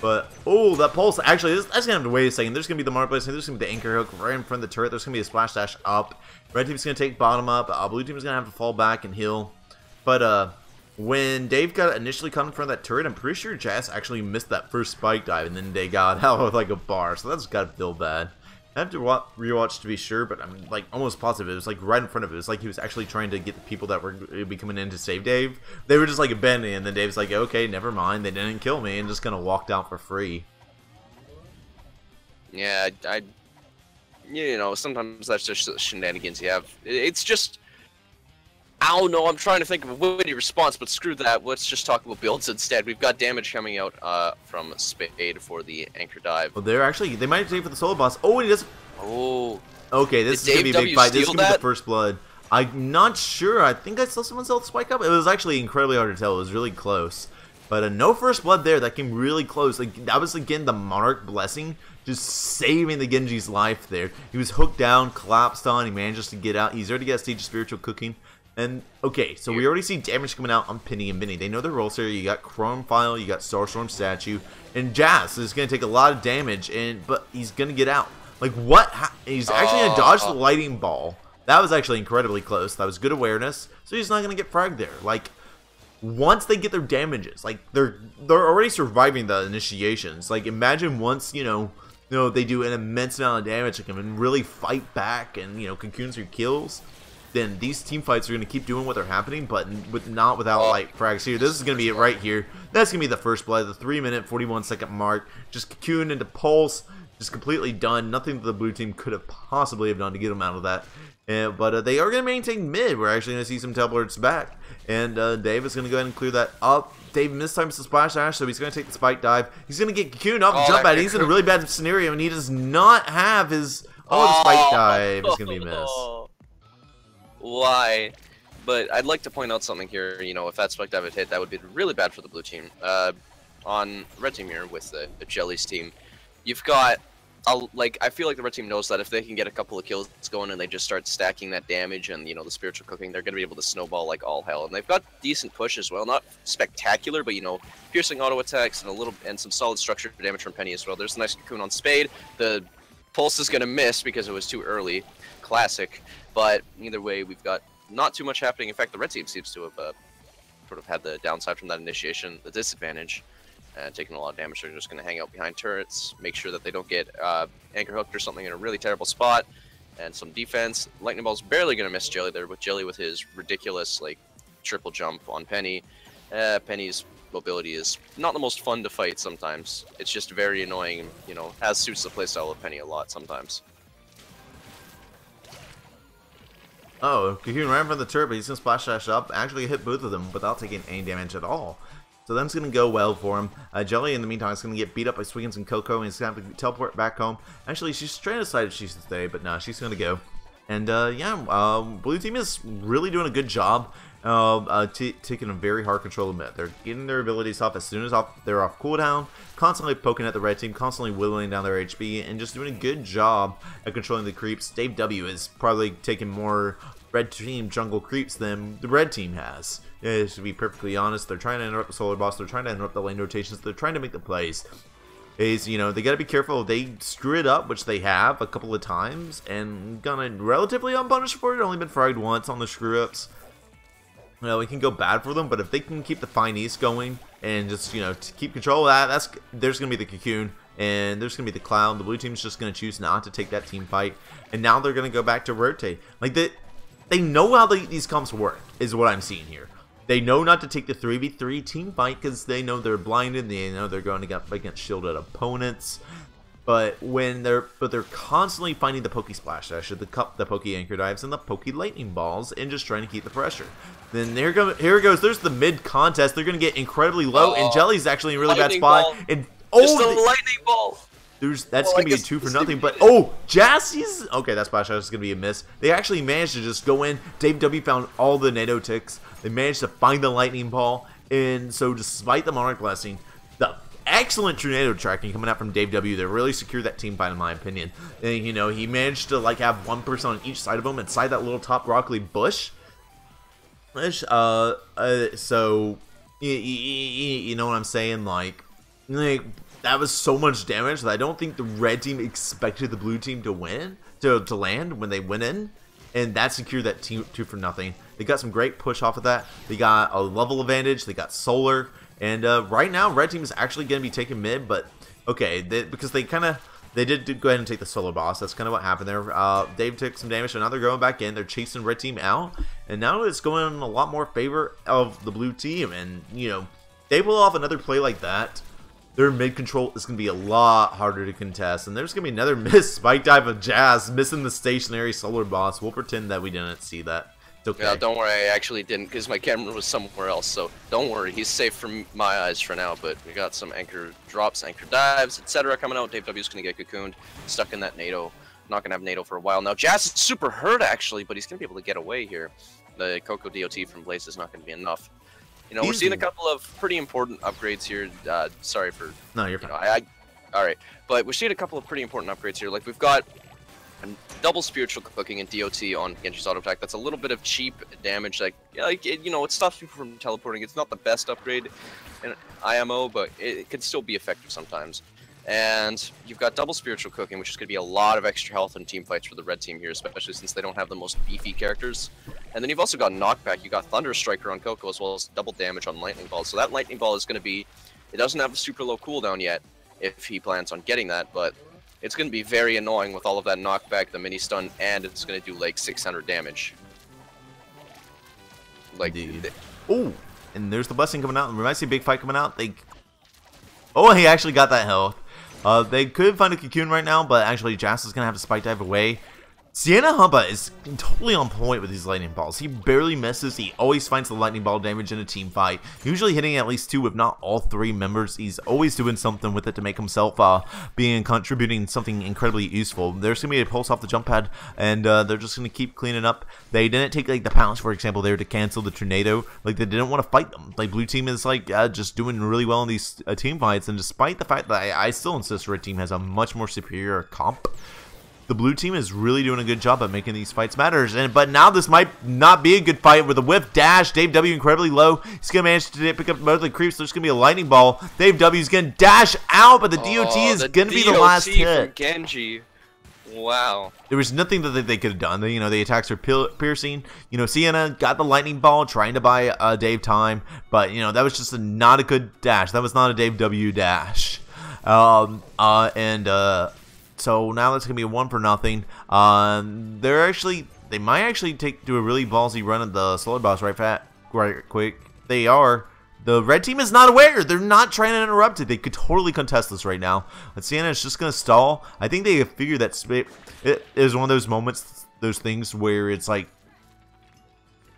But oh, that pulse! Actually, this, that's gonna have to wait a second. There's gonna be the marketplace. There's gonna be the anchor hook right in front of the turret. There's gonna be a splash dash up. Red team's gonna take bottom up. Uh, blue team's gonna have to fall back and heal. But uh, when Dave got initially caught in front of that turret, I'm pretty sure Jazz actually missed that first spike dive, and then they got *laughs* out with like a bar. So that's gotta feel bad. I have to rewatch to be sure, but I'm like almost positive it was like right in front of it. It was like he was actually trying to get the people that were uh, be coming in to save Dave. They were just like abandoning, and then Dave's like, "Okay, never mind. They didn't kill me," and just of walked out for free. Yeah, I, I, you know, sometimes that's just shenanigans you have. It's just I don't know. I'm trying to think of a witty response, but screw that. Let's just talk about builds instead. We've got damage coming out uh, from Spade for the anchor dive. Well, they're actually they might take for the solar boss. Oh, he does. Oh. Okay, this Did is Dave gonna be a big w fight. This is gonna that? be the first blood. I'm not sure. I think I saw someone else spike up. It was actually incredibly hard to tell. It was really close. But uh, no first blood there. That came really close. Like that was again the Monarch blessing, just saving the Genji's life there. He was hooked down, collapsed on. He manages to get out. He's already got stage of spiritual cooking. And okay, so we already see damage coming out on Penny and Vinny. They know their roles here. You got Chrome File, you got Starstorm Statue, and Jazz is going to take a lot of damage, and but he's going to get out. Like what? He's actually going to dodge the uh. lightning ball. That was actually incredibly close. That was good awareness. So he's not going to get fragged there. Like once they get their damages, like they're they're already surviving the initiations. Like imagine once you know you know they do an immense amount of damage, like and really fight back and you know cocoons through kills then these team fights are going to keep doing what they're happening, but with not without oh. light frags here. This is going to be it right here. That's going to be the first blood, the 3 minute, 41 second mark. Just cocoon into Pulse, just completely done. Nothing that the blue team could have possibly have done to get them out of that. Uh, but uh, they are going to maintain mid. We're actually going to see some teleports back. And uh, Dave is going to go ahead and clear that up. Dave mistimes the splash dash, so he's going to take the spike dive. He's going to get cocoon up and oh, jump at it. He's in a really bad scenario, and he does not have his... Oh, the spike dive is going to be missed *laughs* why. But I'd like to point out something here. You know, if that dive had hit, that would be really bad for the blue team. Uh, on red team here with the, the Jellies team, you've got a, like I feel like the red team knows that if they can get a couple of kills going and they just start stacking that damage and you know the spiritual cooking, they're gonna be able to snowball like all hell. And they've got decent push as well, not spectacular, but you know piercing auto attacks and a little and some solid structure damage from Penny as well. There's a nice cocoon on Spade. The pulse is gonna miss because it was too early. Classic. But either way, we've got not too much happening. In fact, the red team seems to have uh, sort of had the downside from that initiation, the disadvantage, and taking a lot of damage. They're just going to hang out behind turrets, make sure that they don't get uh, anchor hooked or something in a really terrible spot, and some defense. Lightning Ball's barely going to miss Jelly there, with Jelly with his ridiculous like triple jump on Penny. Uh, Penny's mobility is not the most fun to fight sometimes. It's just very annoying, you know, as suits the playstyle of Penny a lot sometimes. Oh, Cocoon ran from the turret, but he's gonna splash dash up, actually hit both of them without taking any damage at all. So that's gonna go well for him. Uh, Jelly, in the meantime, is gonna get beat up by Swiggins and Coco, and he's gonna have to teleport back home. Actually, she's trying to decide if she should stay, but nah, she's gonna go. And uh, yeah, um, Blue Team is really doing a good job. Uh, uh, taking a very hard control of mid. They're getting their abilities off as soon as off, they're off cooldown, constantly poking at the red team, constantly whittling down their HP, and just doing a good job at controlling the creeps. Dave W is probably taking more red team jungle creeps than the red team has. Yeah, to be perfectly honest, they're trying to interrupt the solar boss, they're trying to interrupt the lane rotations, they're trying to make the plays is you know they got to be careful they screw it up which they have a couple of times and gonna relatively unpunished for it only been fragged once on the screw ups you know, it can go bad for them, but if they can keep the Fine East going and just, you know, to keep control of that, that's there's going to be the Cocoon and there's going to be the Clown. The blue team's just going to choose not to take that team fight. And now they're going to go back to rotate. Like, they, they know how the, these comps work, is what I'm seeing here. They know not to take the 3v3 team fight because they know they're blinded. They know they're going to get against shielded opponents. But when they're but they're constantly finding the Pokey Splash Dash, the cup, the Pokey Anchor Dives, and the Pokey Lightning Balls, and just trying to keep the pressure. Then there go here it goes. There's the mid contest. They're gonna get incredibly low, oh, and Jelly's actually in a really bad spot. Ball. And oh, just a lightning ball. There's that's well, gonna be a two for nothing. But oh, Jassie's okay. That splash shot is gonna be a miss. They actually managed to just go in. Dave W found all the nado ticks. They managed to find the lightning ball, and so despite the Monarch blessing, the excellent tornado tracking coming out from Dave W. They really secured that team fight, in my opinion. And, you know, he managed to like have one person on each side of him inside that little top broccoli bush. Uh, uh so you, you, you know what I'm saying? Like, like that was so much damage that I don't think the red team expected the blue team to win to to land when they went in, and that secured that team two for nothing. They got some great push off of that. They got a level advantage. They got solar. And uh, right now, red team is actually going to be taking mid, but okay, they, because they kind of they did go ahead and take the solar boss. That's kind of what happened there. Uh, Dave took some damage, so now they're going back in. They're chasing red team out, and now it's going in a lot more favor of the blue team. And you know, they pull off another play like that. Their mid control is going to be a lot harder to contest, and there's going to be another *laughs* miss spike dive of Jazz missing the stationary solar boss. We'll pretend that we didn't see that okay. Yeah, don't worry, I actually didn't because my camera was somewhere else. So don't worry, he's safe from my eyes for now. But we got some anchor drops, anchor dives, etc. coming out. Dave W's gonna get cocooned, stuck in that nado. Not gonna have nado for a while now. Jazz is super hurt actually, but he's gonna be able to get away here. The Coco DOT from Blaze is not gonna be enough. You know, Easy. we're seeing a couple of pretty important upgrades here. Uh, sorry for. No, you're fine. You know, I, I, all right, but we're seeing a couple of pretty important upgrades here. Like we've got double spiritual cooking and DOT on Genji's auto attack. That's a little bit of cheap damage. Like, like it, you know, it stops people from teleporting. It's not the best upgrade in IMO, but it, it can still be effective sometimes. And you've got double spiritual cooking, which is going to be a lot of extra health in team fights for the red team here, especially since they don't have the most beefy characters. And then you've also got knockback. You got Thunder Striker on Coco as well as double damage on Lightning Ball. So that Lightning Ball is going to be, it doesn't have a super low cooldown yet, if he plans on getting that, but it's going to be very annoying with all of that knockback, the mini stun, and it's going to do like 600 damage. Like, oh, and there's the blessing coming out. We might see a big fight coming out. They, oh, he actually got that health. Uh, they could find a cocoon right now, but actually, Jas is gonna have to spike dive away. Sienna Humpa is totally on point with these lightning balls. He barely misses. He always finds the lightning ball damage in a team fight. Usually hitting at least two, if not all three members. He's always doing something with it to make himself uh, being contributing something incredibly useful. There's going to be a pulse off the jump pad, and uh, they're just going to keep cleaning up. They didn't take like the pounce, for example, there to cancel the tornado. Like they didn't want to fight them. Like blue team is like uh, just doing really well in these uh, team fights, and despite the fact that I, I still insist red team has a much more superior comp the blue team is really doing a good job at making these fights matters. And but now this might not be a good fight with a whip dash. Dave W incredibly low. He's gonna manage to pick up both the creeps. There's gonna be a lightning ball. Dave W is gonna dash out, but the oh, DOT is the gonna DOT be the last hit. Genji. Wow. There was nothing that they could have done. You know, the attacks are piercing. You know, Sienna got the lightning ball trying to buy uh, Dave time, but you know that was just a, not a good dash. That was not a Dave W dash. Um, uh, and uh, so now that's gonna be a one for nothing. Um, they're actually they might actually take do a really ballsy run at the solar boss right fat right quick. They are. The red team is not aware. They're not trying to interrupt it. They could totally contest this right now. But Sienna is just going to stall. I think they figured that it is one of those moments, those things where it's like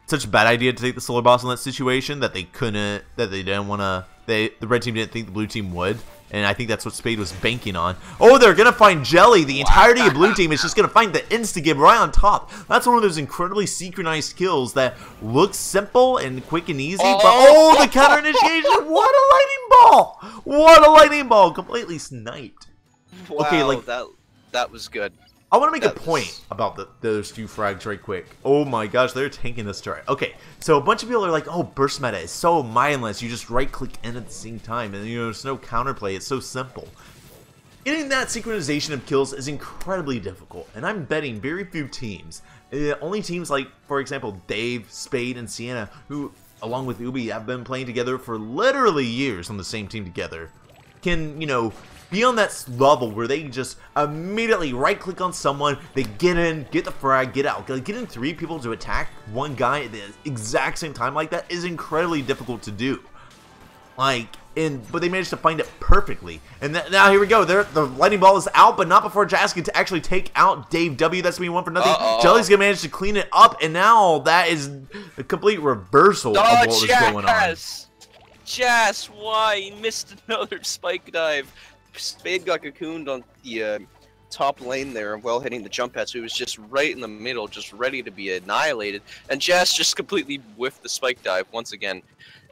such a bad idea to take the solar boss in that situation that they couldn't, that they didn't want to they the red team didn't think the blue team would. And I think that's what Spade was banking on. Oh, they're going to find Jelly. The entirety of Blue Team is just going to find the insta-give right on top. That's one of those incredibly synchronized kills that looks simple and quick and easy. But oh. oh, the counter initiation. What a lightning ball. What a lightning ball. Completely sniped. Wow, okay, like that that was good. I want to make a point about the, those two frags right quick. Oh my gosh, they're tanking this turret. Okay, so a bunch of people are like, oh, burst meta is so mindless. You just right click in at the same time, and you know, there's no counterplay. It's so simple. Getting that synchronization of kills is incredibly difficult, and I'm betting very few teams, uh, only teams like, for example, Dave, Spade, and Sienna, who, along with Ubi, have been playing together for literally years on the same team together, can, you know, be on that level where they just immediately right click on someone, they get in, get the frag, get out. Getting three people to attack one guy at the exact same time like that is incredibly difficult to do. Like, and but they managed to find it perfectly. And th now here we go. There, the lightning ball is out, but not before Jazz can actually take out Dave W. That's me one for nothing. Uh -oh. Jelly's gonna manage to clean it up, and now that is a complete reversal oh, of what was going on. Jazz, why? He missed another spike dive. Spade got cocooned on the uh, top lane there while hitting the jump pad, so he was just right in the middle, just ready to be annihilated. And Jazz just completely whiffed the spike dive once again.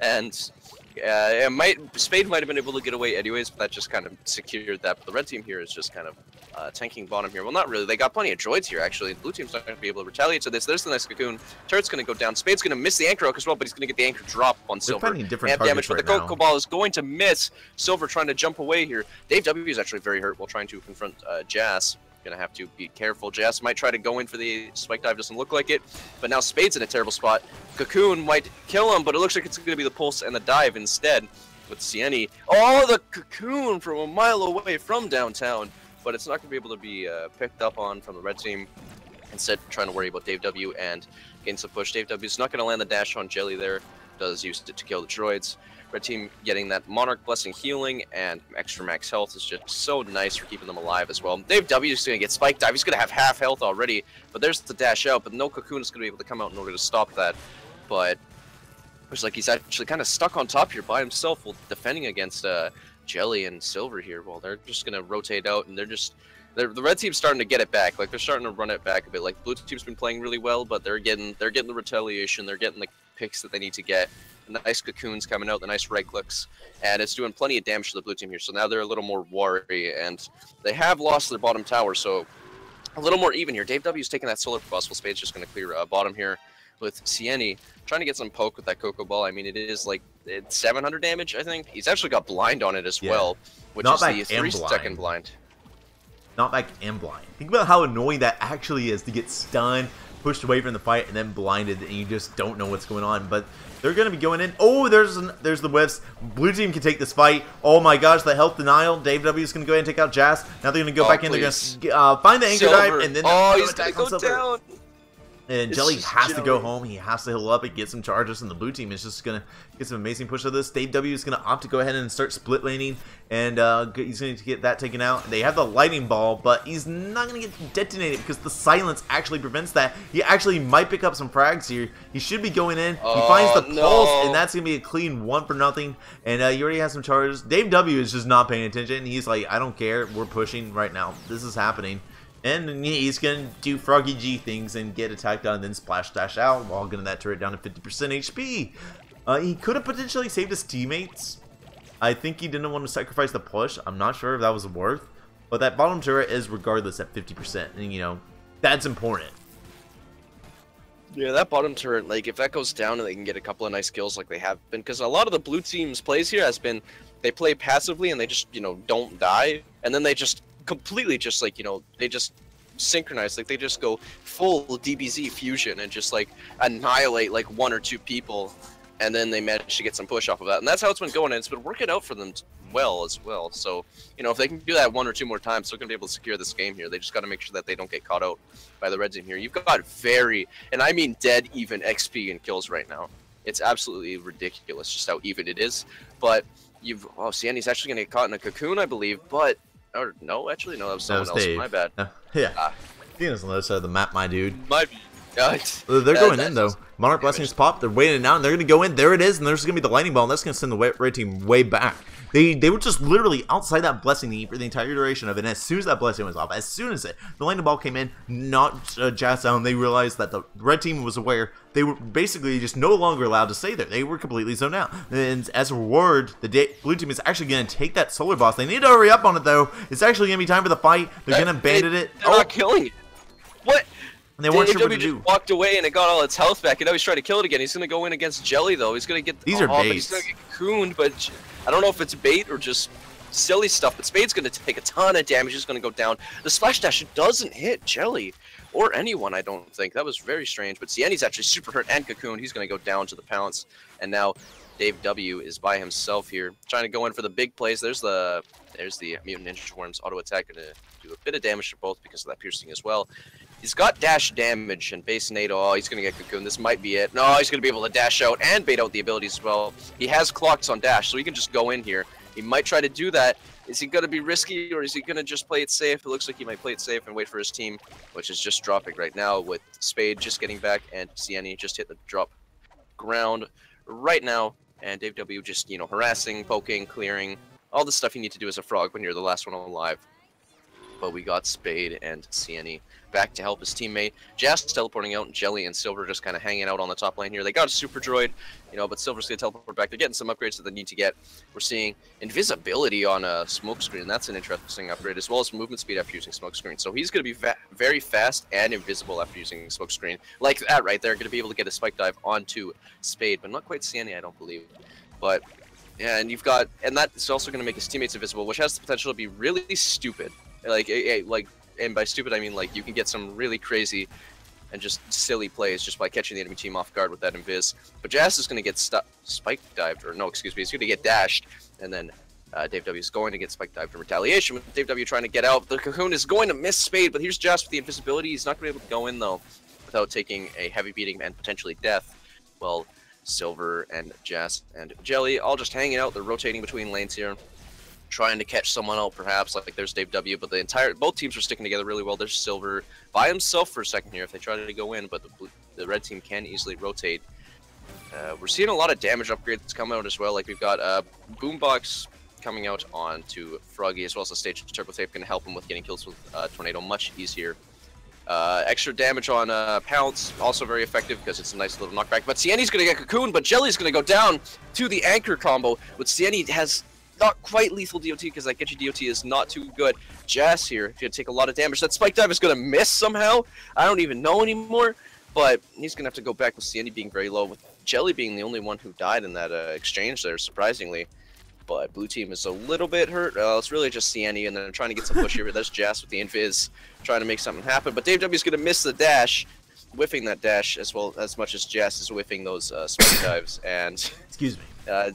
And uh, it might Spade might have been able to get away anyways, but that just kind of secured that. But the red team here is just kind of uh, tanking bottom here. Well, not really. They got plenty of droids here, actually. The blue team's not going to be able to retaliate to this. There's the nice cocoon. Turret's going to go down. Spade's going to miss the anchor hook as well, but he's going to get the anchor drop on Silver. They're different damage, right but the Coco Ball is going to miss. Silver trying to jump away here. Dave W is actually very hurt while trying to confront uh, Jazz gonna have to be careful. Jazz might try to go in for the spike dive, doesn't look like it. But now Spade's in a terrible spot. Cocoon might kill him, but it looks like it's gonna be the pulse and the dive instead with Sieni. Oh, the cocoon from a mile away from downtown, but it's not to be able to be uh, picked up on from the red team. Instead, trying to worry about Dave W and getting some push. Dave W is not to land the dash on Jelly there. Does use it to kill the droids. Red team getting that Monarch Blessing healing and extra max health is just so nice for keeping them alive as well. Dave W is going to get spike dive. He's going to have half health already, but there's the dash out, but no Cocoon is going to be able to come out in order to stop that. But Looks like he's actually kind of stuck on top here by himself while defending against uh, Jelly and Silver here. Well, they're just going to rotate out, and they're just... The red team's starting to get it back. Like, they're starting to run it back a bit. Like, blue team's been playing really well, but they're getting they're getting the retaliation. They're getting the picks that they need to get. The nice cocoons coming out, the nice right clicks, and it's doing plenty of damage to the blue team here. So now they're a little more worried, and they have lost their bottom tower, so a little more even here. Dave W's taking that solar boss while Spade's just going to clear uh, bottom here with Sieni, trying to get some poke with that Coco Ball. I mean, it is like it's 700 damage, I think. He's actually got blind on it as yeah. well, which Not is the three blind. second blind. Not back and blind. Think about how annoying that actually is to get stunned, pushed away from the fight, and then blinded, and you just don't know what's going on. But they're going to be going in. Oh, there's an, there's the whiffs. Blue team can take this fight. Oh my gosh, the health denial. Dave W is going to go ahead and take out Jazz. Now they're going to go oh, back please. in. They're going to uh, find the anchor Silver. dive, and then oh, he's going to go down. And Jelly has Jelly. to go home. He has to heal up and get some charges. And the blue team is just going to get some amazing push of this. Dave W is going to opt to go ahead and start split laning. And uh, he's going to get that taken out. They have the lightning ball, but he's not going to get detonated because the silence actually prevents that. He actually might pick up some frags here. He should be going in. Oh, he finds the no. pulse, and that's going to be a clean one for nothing. And uh, he already has some charges. Dave W is just not paying attention. He's like, I don't care. We're pushing right now. This is happening. And he's going to do Froggy G things and get attacked on and then splash dash out while getting that turret down to 50% HP. Uh, he could have potentially saved his teammates. I think he didn't want to sacrifice the push. I'm not sure if that was worth. But that bottom turret is regardless at 50%. And, you know, that's important. Yeah, that bottom turret, like, if that goes down and they can get a couple of nice kills like they have been, because a lot of the blue team's plays here has been, they play passively and they just, you know, don't die, and then they just completely just like you know they just synchronize like they just go full DBZ fusion and just like annihilate like one or two people and then they manage to get some push off of that. And that's how it's been going and it's been working out for them well as well. So you know if they can do that one or two more times they're going to be able to secure this game here. They just got to make sure that they don't get caught out by the red team here. You've got very and I mean dead even XP and kills right now. It's absolutely ridiculous just how even it is. But you've oh Sieni's actually going to get caught in a cocoon I believe but or no, actually, no, that was someone else. Dave. My bad. Uh, yeah. Ah. He was on the other side of the map, my dude. My Uh, *laughs* They're that- going in though. Monarch. Blessings pop. They're waiting it out, and they're going to go in. There it is, and there's going to be the lightning ball, and that's going to send the red team way back. They they were just literally outside that blessing for the entire duration of it. And as soon as that blessing was off, as soon as it the lightning ball came in, not uh, jazz down, they realized that the red team was aware. They were basically just no longer allowed to stay there. They were completely zoned out. And as a reward, the blue team is actually going to take that solar boss. They need to hurry up on it though. It's actually going to be time for the fight. They're going to abandon it. They're Oh, not killing it. What? And they weren't sure what to just do. walked away and it got all its health back, and now he's trying to kill it again. He's gonna go in against Jelly though. He's gonna get These are but He's gonna get cocooned, but I don't know if it's bait or just silly stuff. But Spade's gonna take a ton of damage. He's gonna go down. The splash dash doesn't hit Jelly or anyone. I don't think that was very strange. But Sienni's actually super hurt and cocooned. He's gonna go down to the pounce, and now Dave W is by himself here, trying to go in for the big plays. There's the there's the mutant ninja worms auto attack gonna do a bit of damage to both because of that piercing as well. He's got dash damage and base nado. Oh, he's gonna get cocoon. This might be it. No, he's gonna be able to dash out and bait out the abilities as well. He has clocks on dash, so he can just go in here. He might try to do that. Is he gonna be risky or is he gonna just play it safe? It looks like he might play it safe and wait for his team, which is just dropping right now with Spade just getting back and Ciani just hit the drop ground right now. And Dave W just, you know, harassing, poking, clearing, all the stuff you need to do as a frog when you're the last one alive. But we got Spade and Ciani back to help his teammate. Jazz is teleporting out, and Jelly and Silver just kind of hanging out on the top lane here. They got a Super Droid, you know, but Silver's gonna teleport back. They're getting some upgrades that they need to get. We're seeing invisibility on a smoke screen. That's an interesting upgrade, as well as movement speed after using smoke screen. So he's gonna be va- very fast and invisible after using smoke screen, like that right there. They're Gonna be able to get a spike dive onto Spade, but not quite Ciani, I don't believe. But and you've got, and that's also going to make his teammates invisible, which has the potential to be really stupid. Like, like, and by stupid I mean like you can get some really crazy and just silly plays just by catching the enemy team off guard with that invis. But Jazz is going to get spike dived, or no, excuse me, he's going to get dashed, and then uh, Dave W is going to get spike dived in retaliation. With Dave W trying to get out, the Cocoon is going to miss Spade, but here's Jazz with the invisibility. He's not going to be able to go in though without taking a heavy beating and potentially death. Well, Silver and Jazz and Jelly all just hanging out. They're rotating between lanes here, trying to catch someone out perhaps. Like there's Dave W, but the entire both teams are sticking together really well. There's Silver by himself for a second here if they try to go in, but the the red team can easily rotate. Uh, we're seeing a lot of damage upgrades come out as well. Like we've got uh, Boombox coming out onto Froggy as well as the stage Turbo Tape can help him with getting kills with uh, Tornado much easier. Uh, extra damage on uh, Pounce, also very effective because it's a nice little knockback. But Cieni's going to get Cocoon, but Jelly's going to go down to the Anchor combo. But Cieni has not quite lethal DOT because that Getcha DOT is not too good. Jazz here, if you take a lot of damage, that Spike Dive is going to miss somehow. I don't even know anymore. But he's going to have to go back with Cieni being very low, with Jelly being the only one who died in that uh, exchange there, surprisingly. But blue team is a little bit hurt. Uh, it's really just Cieni, and then trying to get some push here. There's Jazz with the invis, trying to make something happen. But Dave W is going to miss the dash, whiffing that dash as well as much as Jazz is whiffing those uh, spike dives. And Excuse me. uh,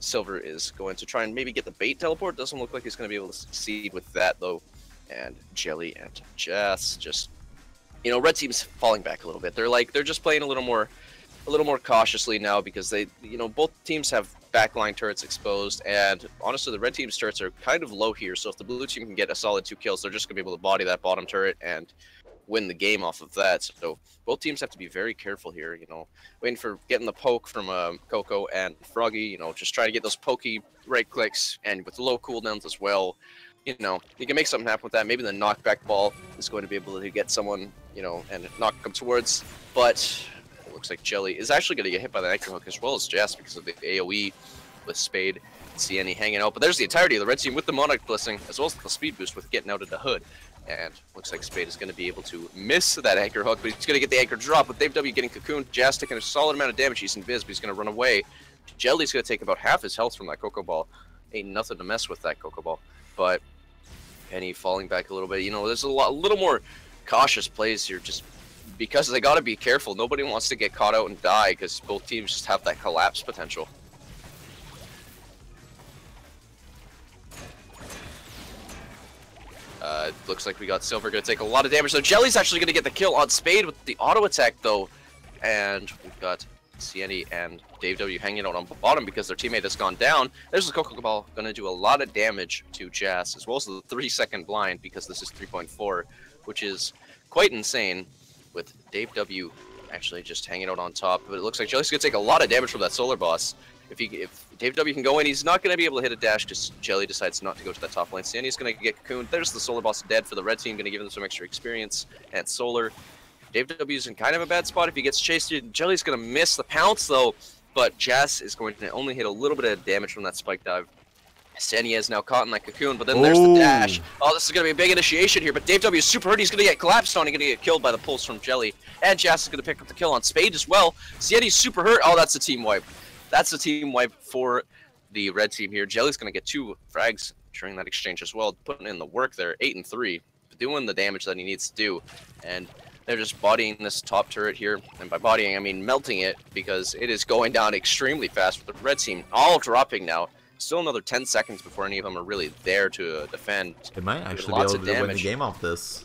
Silver is going to try and maybe get the bait teleport. Doesn't look like he's going to be able to succeed with that though. And Jelly and Jess just, you know, red team's falling back a little bit. They're like they're just playing a little more, a little more cautiously now because they, you know, both teams have backline turrets exposed, and honestly, the red team's turrets are kind of low here. So if the blue team can get a solid two kills, they're just going to be able to body that bottom turret and win the game off of that. So both teams have to be very careful here. You know, waiting for getting the poke from um, Coco and Froggy. You know, just try to get those pokey right clicks and with low cooldowns as well. You know, you can make something happen with that. Maybe the knockback ball is going to be able to get someone, you know, and knock them towards. But it looks like Jelly is actually going to get hit by the anchor hook as well as Jess because of the AOE with Spade. See any hanging out, but there's the entirety of the red team with the Monarch Blessing as well as the speed boost with getting out of the hood. And looks like Spade is going to be able to miss that anchor hook, but he's going to get the anchor drop. With Dave W getting cocooned, Jazz taking a solid amount of damage. He's invis, but he's going to run away. Jelly's going to take about half his health from that Coco Ball. Ain't nothing to mess with that Coco Ball. But Penny falling back a little bit. You know, there's a, lot, a little more cautious plays here just because they got to be careful. Nobody wants to get caught out and die because both teams just have that collapse potential. Uh, looks like we got Silver going to take a lot of damage. So Jelly's actually going to get the kill on Spade with the auto attack, though. And we've got Cieni and Dave W hanging out on the bottom because their teammate has gone down. There's the Coco Ball going to do a lot of damage to Jazz, as well as the 3 second blind because this is 3.4, which is quite insane. with Dave W actually just hanging out on top. But it looks like Jelly's going to take a lot of damage from that Solar Boss. If he, if Dave W can go in, he's not going to be able to hit a dash because Jelly decides not to go to that top lane. Sandy's going to get cocooned. There's the Solar Boss dead for the red team, going to give them some extra experience. And Solar, Dave W's in kind of a bad spot if he gets chased. Jelly's going to miss the pounce though, but Jess is going to only hit a little bit of damage from that spike dive. Sandy is now caught in that cocoon, but then there's the dash. Oh, this is going to be a big initiation here, but Dave W is super hurt. He's going to get collapsed on. He's going to get killed by the pulse from Jelly. And Jazz is going to pick up the kill on Spade as well. Sieti's super hurt. Oh, that's a team wipe. That's the team wipe for the red team here. Jelly's going to get two frags during that exchange as well, putting in the work there. 8 and 3, doing the damage that he needs to do. And they're just bodying this top turret here. And by bodying, I mean melting it because it is going down extremely fast with the red team all dropping now. Still another 10 seconds before any of them are really there to uh, defend. They might actually be able to win the game off this.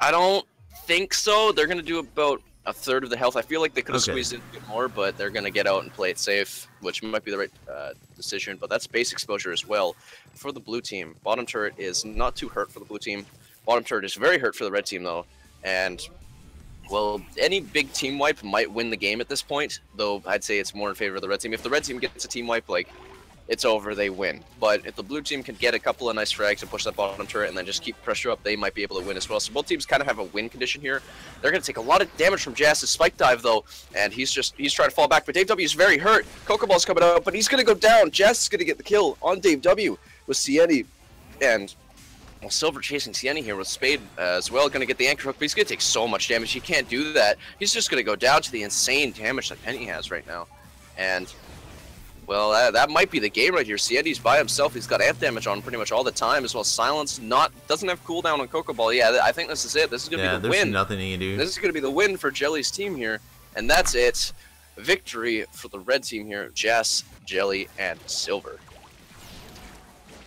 I don't think so. They're going to do about a third of the health. I feel like they could have okay. squeezed in a bit more, but they're going to get out and play it safe, which might be the right uh, decision. But that's base exposure as well for the blue team. Bottom turret is not too hurt for the blue team. Bottom turret is very hurt for the red team, though. And, well, any big team wipe might win the game at this point, though I'd say it's more in favor of the red team. If the red team gets a team wipe, like, it's over, they win. But if the blue team can get a couple of nice frags and push that bottom turret and then just keep pressure up, they might be able to win as well. So both teams kind of have a win condition here. They're going to take a lot of damage from Jazz's spike dive, though, and he's just, he's trying to fall back. But Dave W is very hurt. Coco Ball's coming out, but he's going to go down. Jazz is going to get the kill on Dave W with Sieni. And well, Silver chasing Sieni here with Spade as well, going to get the anchor hook, but he's going to take so much damage. He can't do that. He's just going to go down to the insane damage that Penny has right now. And well, that, that might be the game right here. Sieti's by himself. He's got amp damage on pretty much all the time, as well. Silence not doesn't have cooldown on Coco Ball. Yeah, I think this is it. This is gonna yeah, be the win. nothing he can do. This is gonna be the win for Jelly's team here, and that's it. Victory for the red team here. Jess, Jelly, and Silver.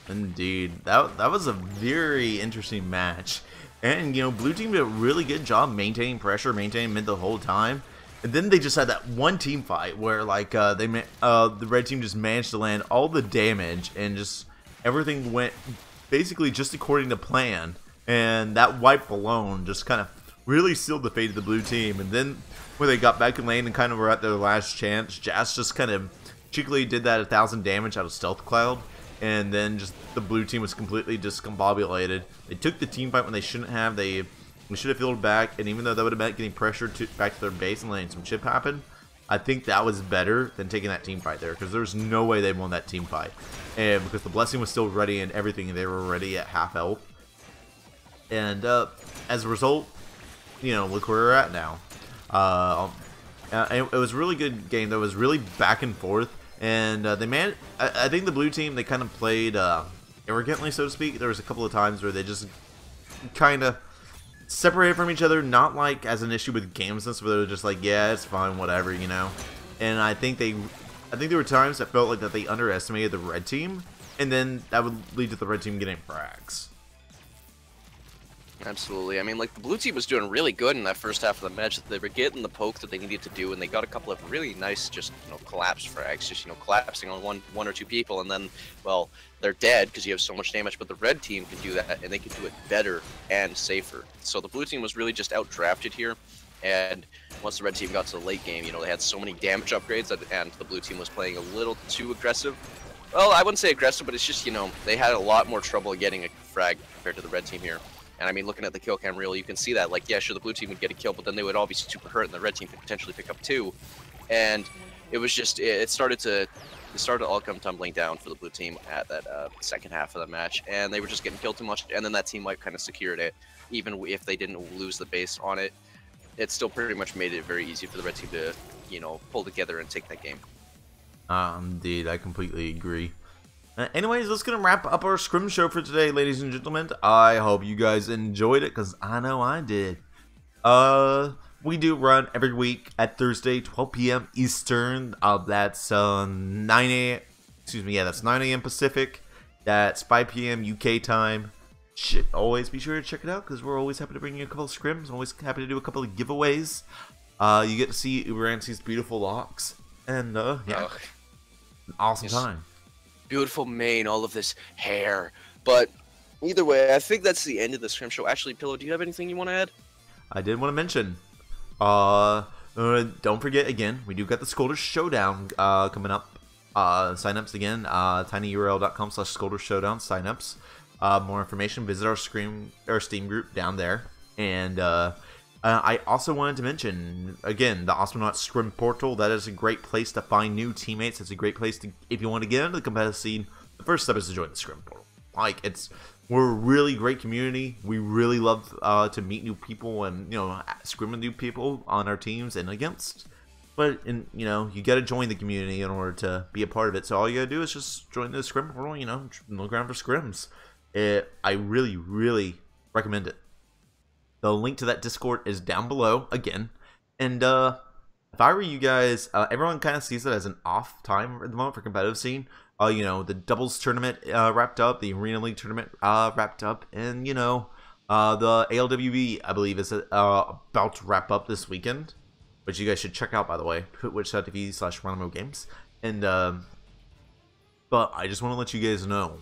Indeed, that that was a very interesting match, and you know, blue team did a really good job maintaining pressure, maintaining mid the whole time. And then they just had that one team fight where like uh, they uh, the red team just managed to land all the damage and just everything went basically just according to plan. And that wipe alone just kind of really sealed the fate of the blue team. And then when they got back in lane and kind of were at their last chance, Jazz just kind of cheekily did that a thousand damage out of Stealth Cloud. And then just the blue team was completely discombobulated. They took the team fight when they shouldn't have. They we should have fielded back, and even though that would have meant getting pressure to, back to their base and letting some chip happen, I think that was better than taking that team fight there, because there's no way they won that team fight. And because the Blessing was still ready and everything, they were ready at half health. And uh, as a result, you know, look where we're at now. Uh, it, it, was a really good game. It was really back and forth. And uh, they man, I, I, think the blue team, they kind of played uh, arrogantly, so to speak. There was a couple of times where they just kind of separated from each other, not like as an issue with games where they're just like, yeah, it's fine, whatever, you know. And I think they, I think there were times that felt like that they underestimated the red team, and then that would lead to the red team getting frags. Absolutely. I mean, like, the blue team was doing really good in that first half of the match. They were getting the poke that they needed to do, and they got a couple of really nice, just, you know, collapse frags, just, you know, collapsing on one one or two people, and then, well, they're dead because you have so much damage, but the red team can do that, and they can do it better and safer. So the blue team was really just outdrafted here, and once the red team got to the late game, you know, they had so many damage upgrades, and the blue team was playing a little too aggressive. Well, I wouldn't say aggressive, but it's just, you know, they had a lot more trouble getting a frag compared to the red team here. And I mean, looking at the kill cam reel, you can see that, like, yeah, sure, the blue team would get a kill, but then they would all be super hurt, and the red team could potentially pick up two. And it was just, it started to, it started to all come tumbling down for the blue team at that uh, second half of the match, and they were just getting killed too much, and then that team wipe kind of secured it, even if they didn't lose the base on it. It still pretty much made it very easy for the red team to, you know, pull together and take that game. Um, indeed, I completely agree. Uh, anyways, that's going to wrap up our scrim show for today, ladies and gentlemen. I hope you guys enjoyed it, because I know I did. Uh, we do run every week at Thursday, 12 p.m. Eastern. Uh, that's uh, 9 a.m. Excuse me, yeah, that's 9 a.m. Pacific. That's 5 p.m. UK time. Should always be sure to check it out, because we're always happy to bring you a couple of scrims. Always happy to do a couple of giveaways. Uh, you get to see Uberancy's beautiful locks. And, uh, yeah. Oh. Awesome yes. time beautiful mane, all of this hair. But either way, I think that's the end of the scrim show. Actually, Pillow, do you have anything you want to add? I did want to mention Uh, uh, don't forget again, we do got the Scolders Showdown uh, coming up. Uh, signups again, uh, tinyurl.com slash Scolders Showdown signups. Uh, more information, visit our Scream our Steam group down there. And uh, uh, I also wanted to mention again the Awesomenaut Scrim Portal. That is a great place to find new teammates. It's a great place to if you want to get into the competitive scene. The first step is to join the Scrim Portal. Like it's we're a really great community. We really love uh, to meet new people and you know scrim with new people on our teams and against. But in you know you got to join the community in order to be a part of it. So all you gotta do is just join the scrim portal. You know, look around for scrims. It, I really really recommend it. The link to that Discord is down below again. And uh, if I were you guys, uh, everyone kind of sees it as an off time at the moment for competitive scene. Uh, you know, the doubles tournament uh, wrapped up, the Arena League tournament uh, wrapped up, and you know, uh, the ALWB I believe is uh, about to wrap up this weekend, which you guys should check out by the way, twitch.tv slash Games. And um, but I just want to let you guys know,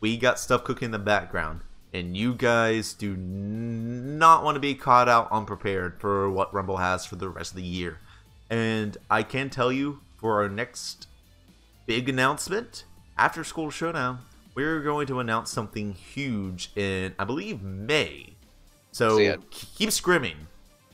we got stuff cooking in the background and you guys do not want to be caught out unprepared for what Rumble has for the rest of the year. And I can tell you for our next big announcement after School Showdown, we're going to announce something huge in, I believe, May. So yeah. keep scrimming.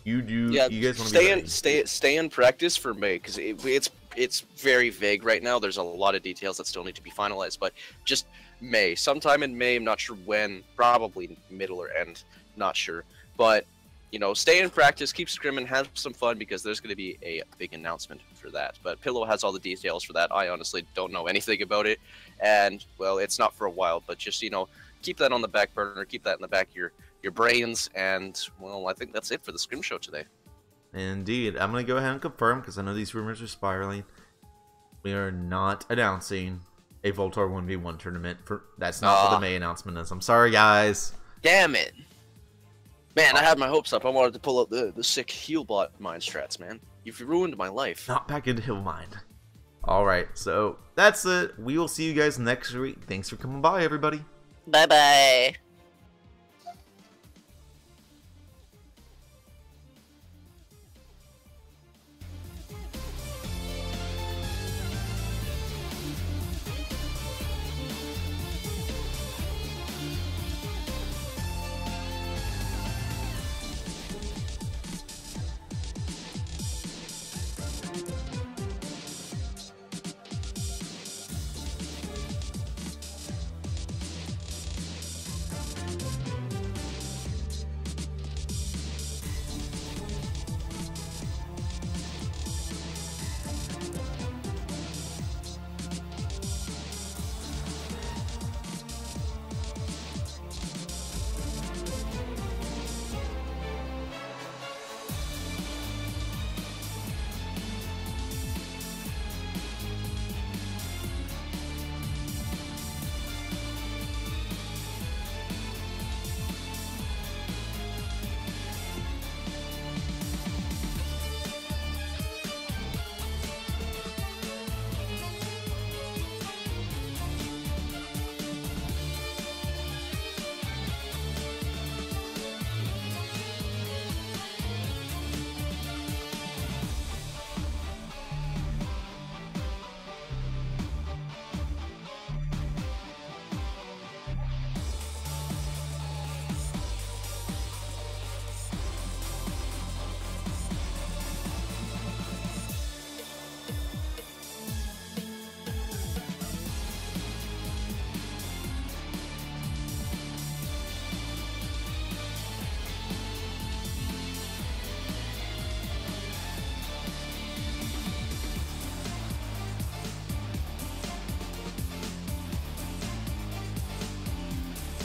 You do. Yeah, you guys want to stay in stay stay in practice for May because it, it's it's very vague right now. There's a lot of details that still need to be finalized, but just May, sometime in May. I'm not sure when. Probably middle or end. Not sure. But you know, stay in practice, keep scrimming, have some fun because there's going to be a big announcement for that. But Pillow has all the details for that. I honestly don't know anything about it, and well, it's not for a while. But just you know, keep that on the back burner, keep that in the back of your your brains, and well, I think that's it for the scrim show today. Indeed, I'm going to go ahead and confirm because I know these rumors are spiraling. We are not announcing a Voltar 1v1 tournament. For That's not uh, what the May announcement is. I'm sorry, guys. Damn it. Man, I had my hopes up. I wanted to pull out the, the sick Healbot mind strats, man. You've ruined my life. Not back into Heal Mind. Alright, so that's it. We will see you guys next week. Thanks for coming by, everybody. Bye-bye.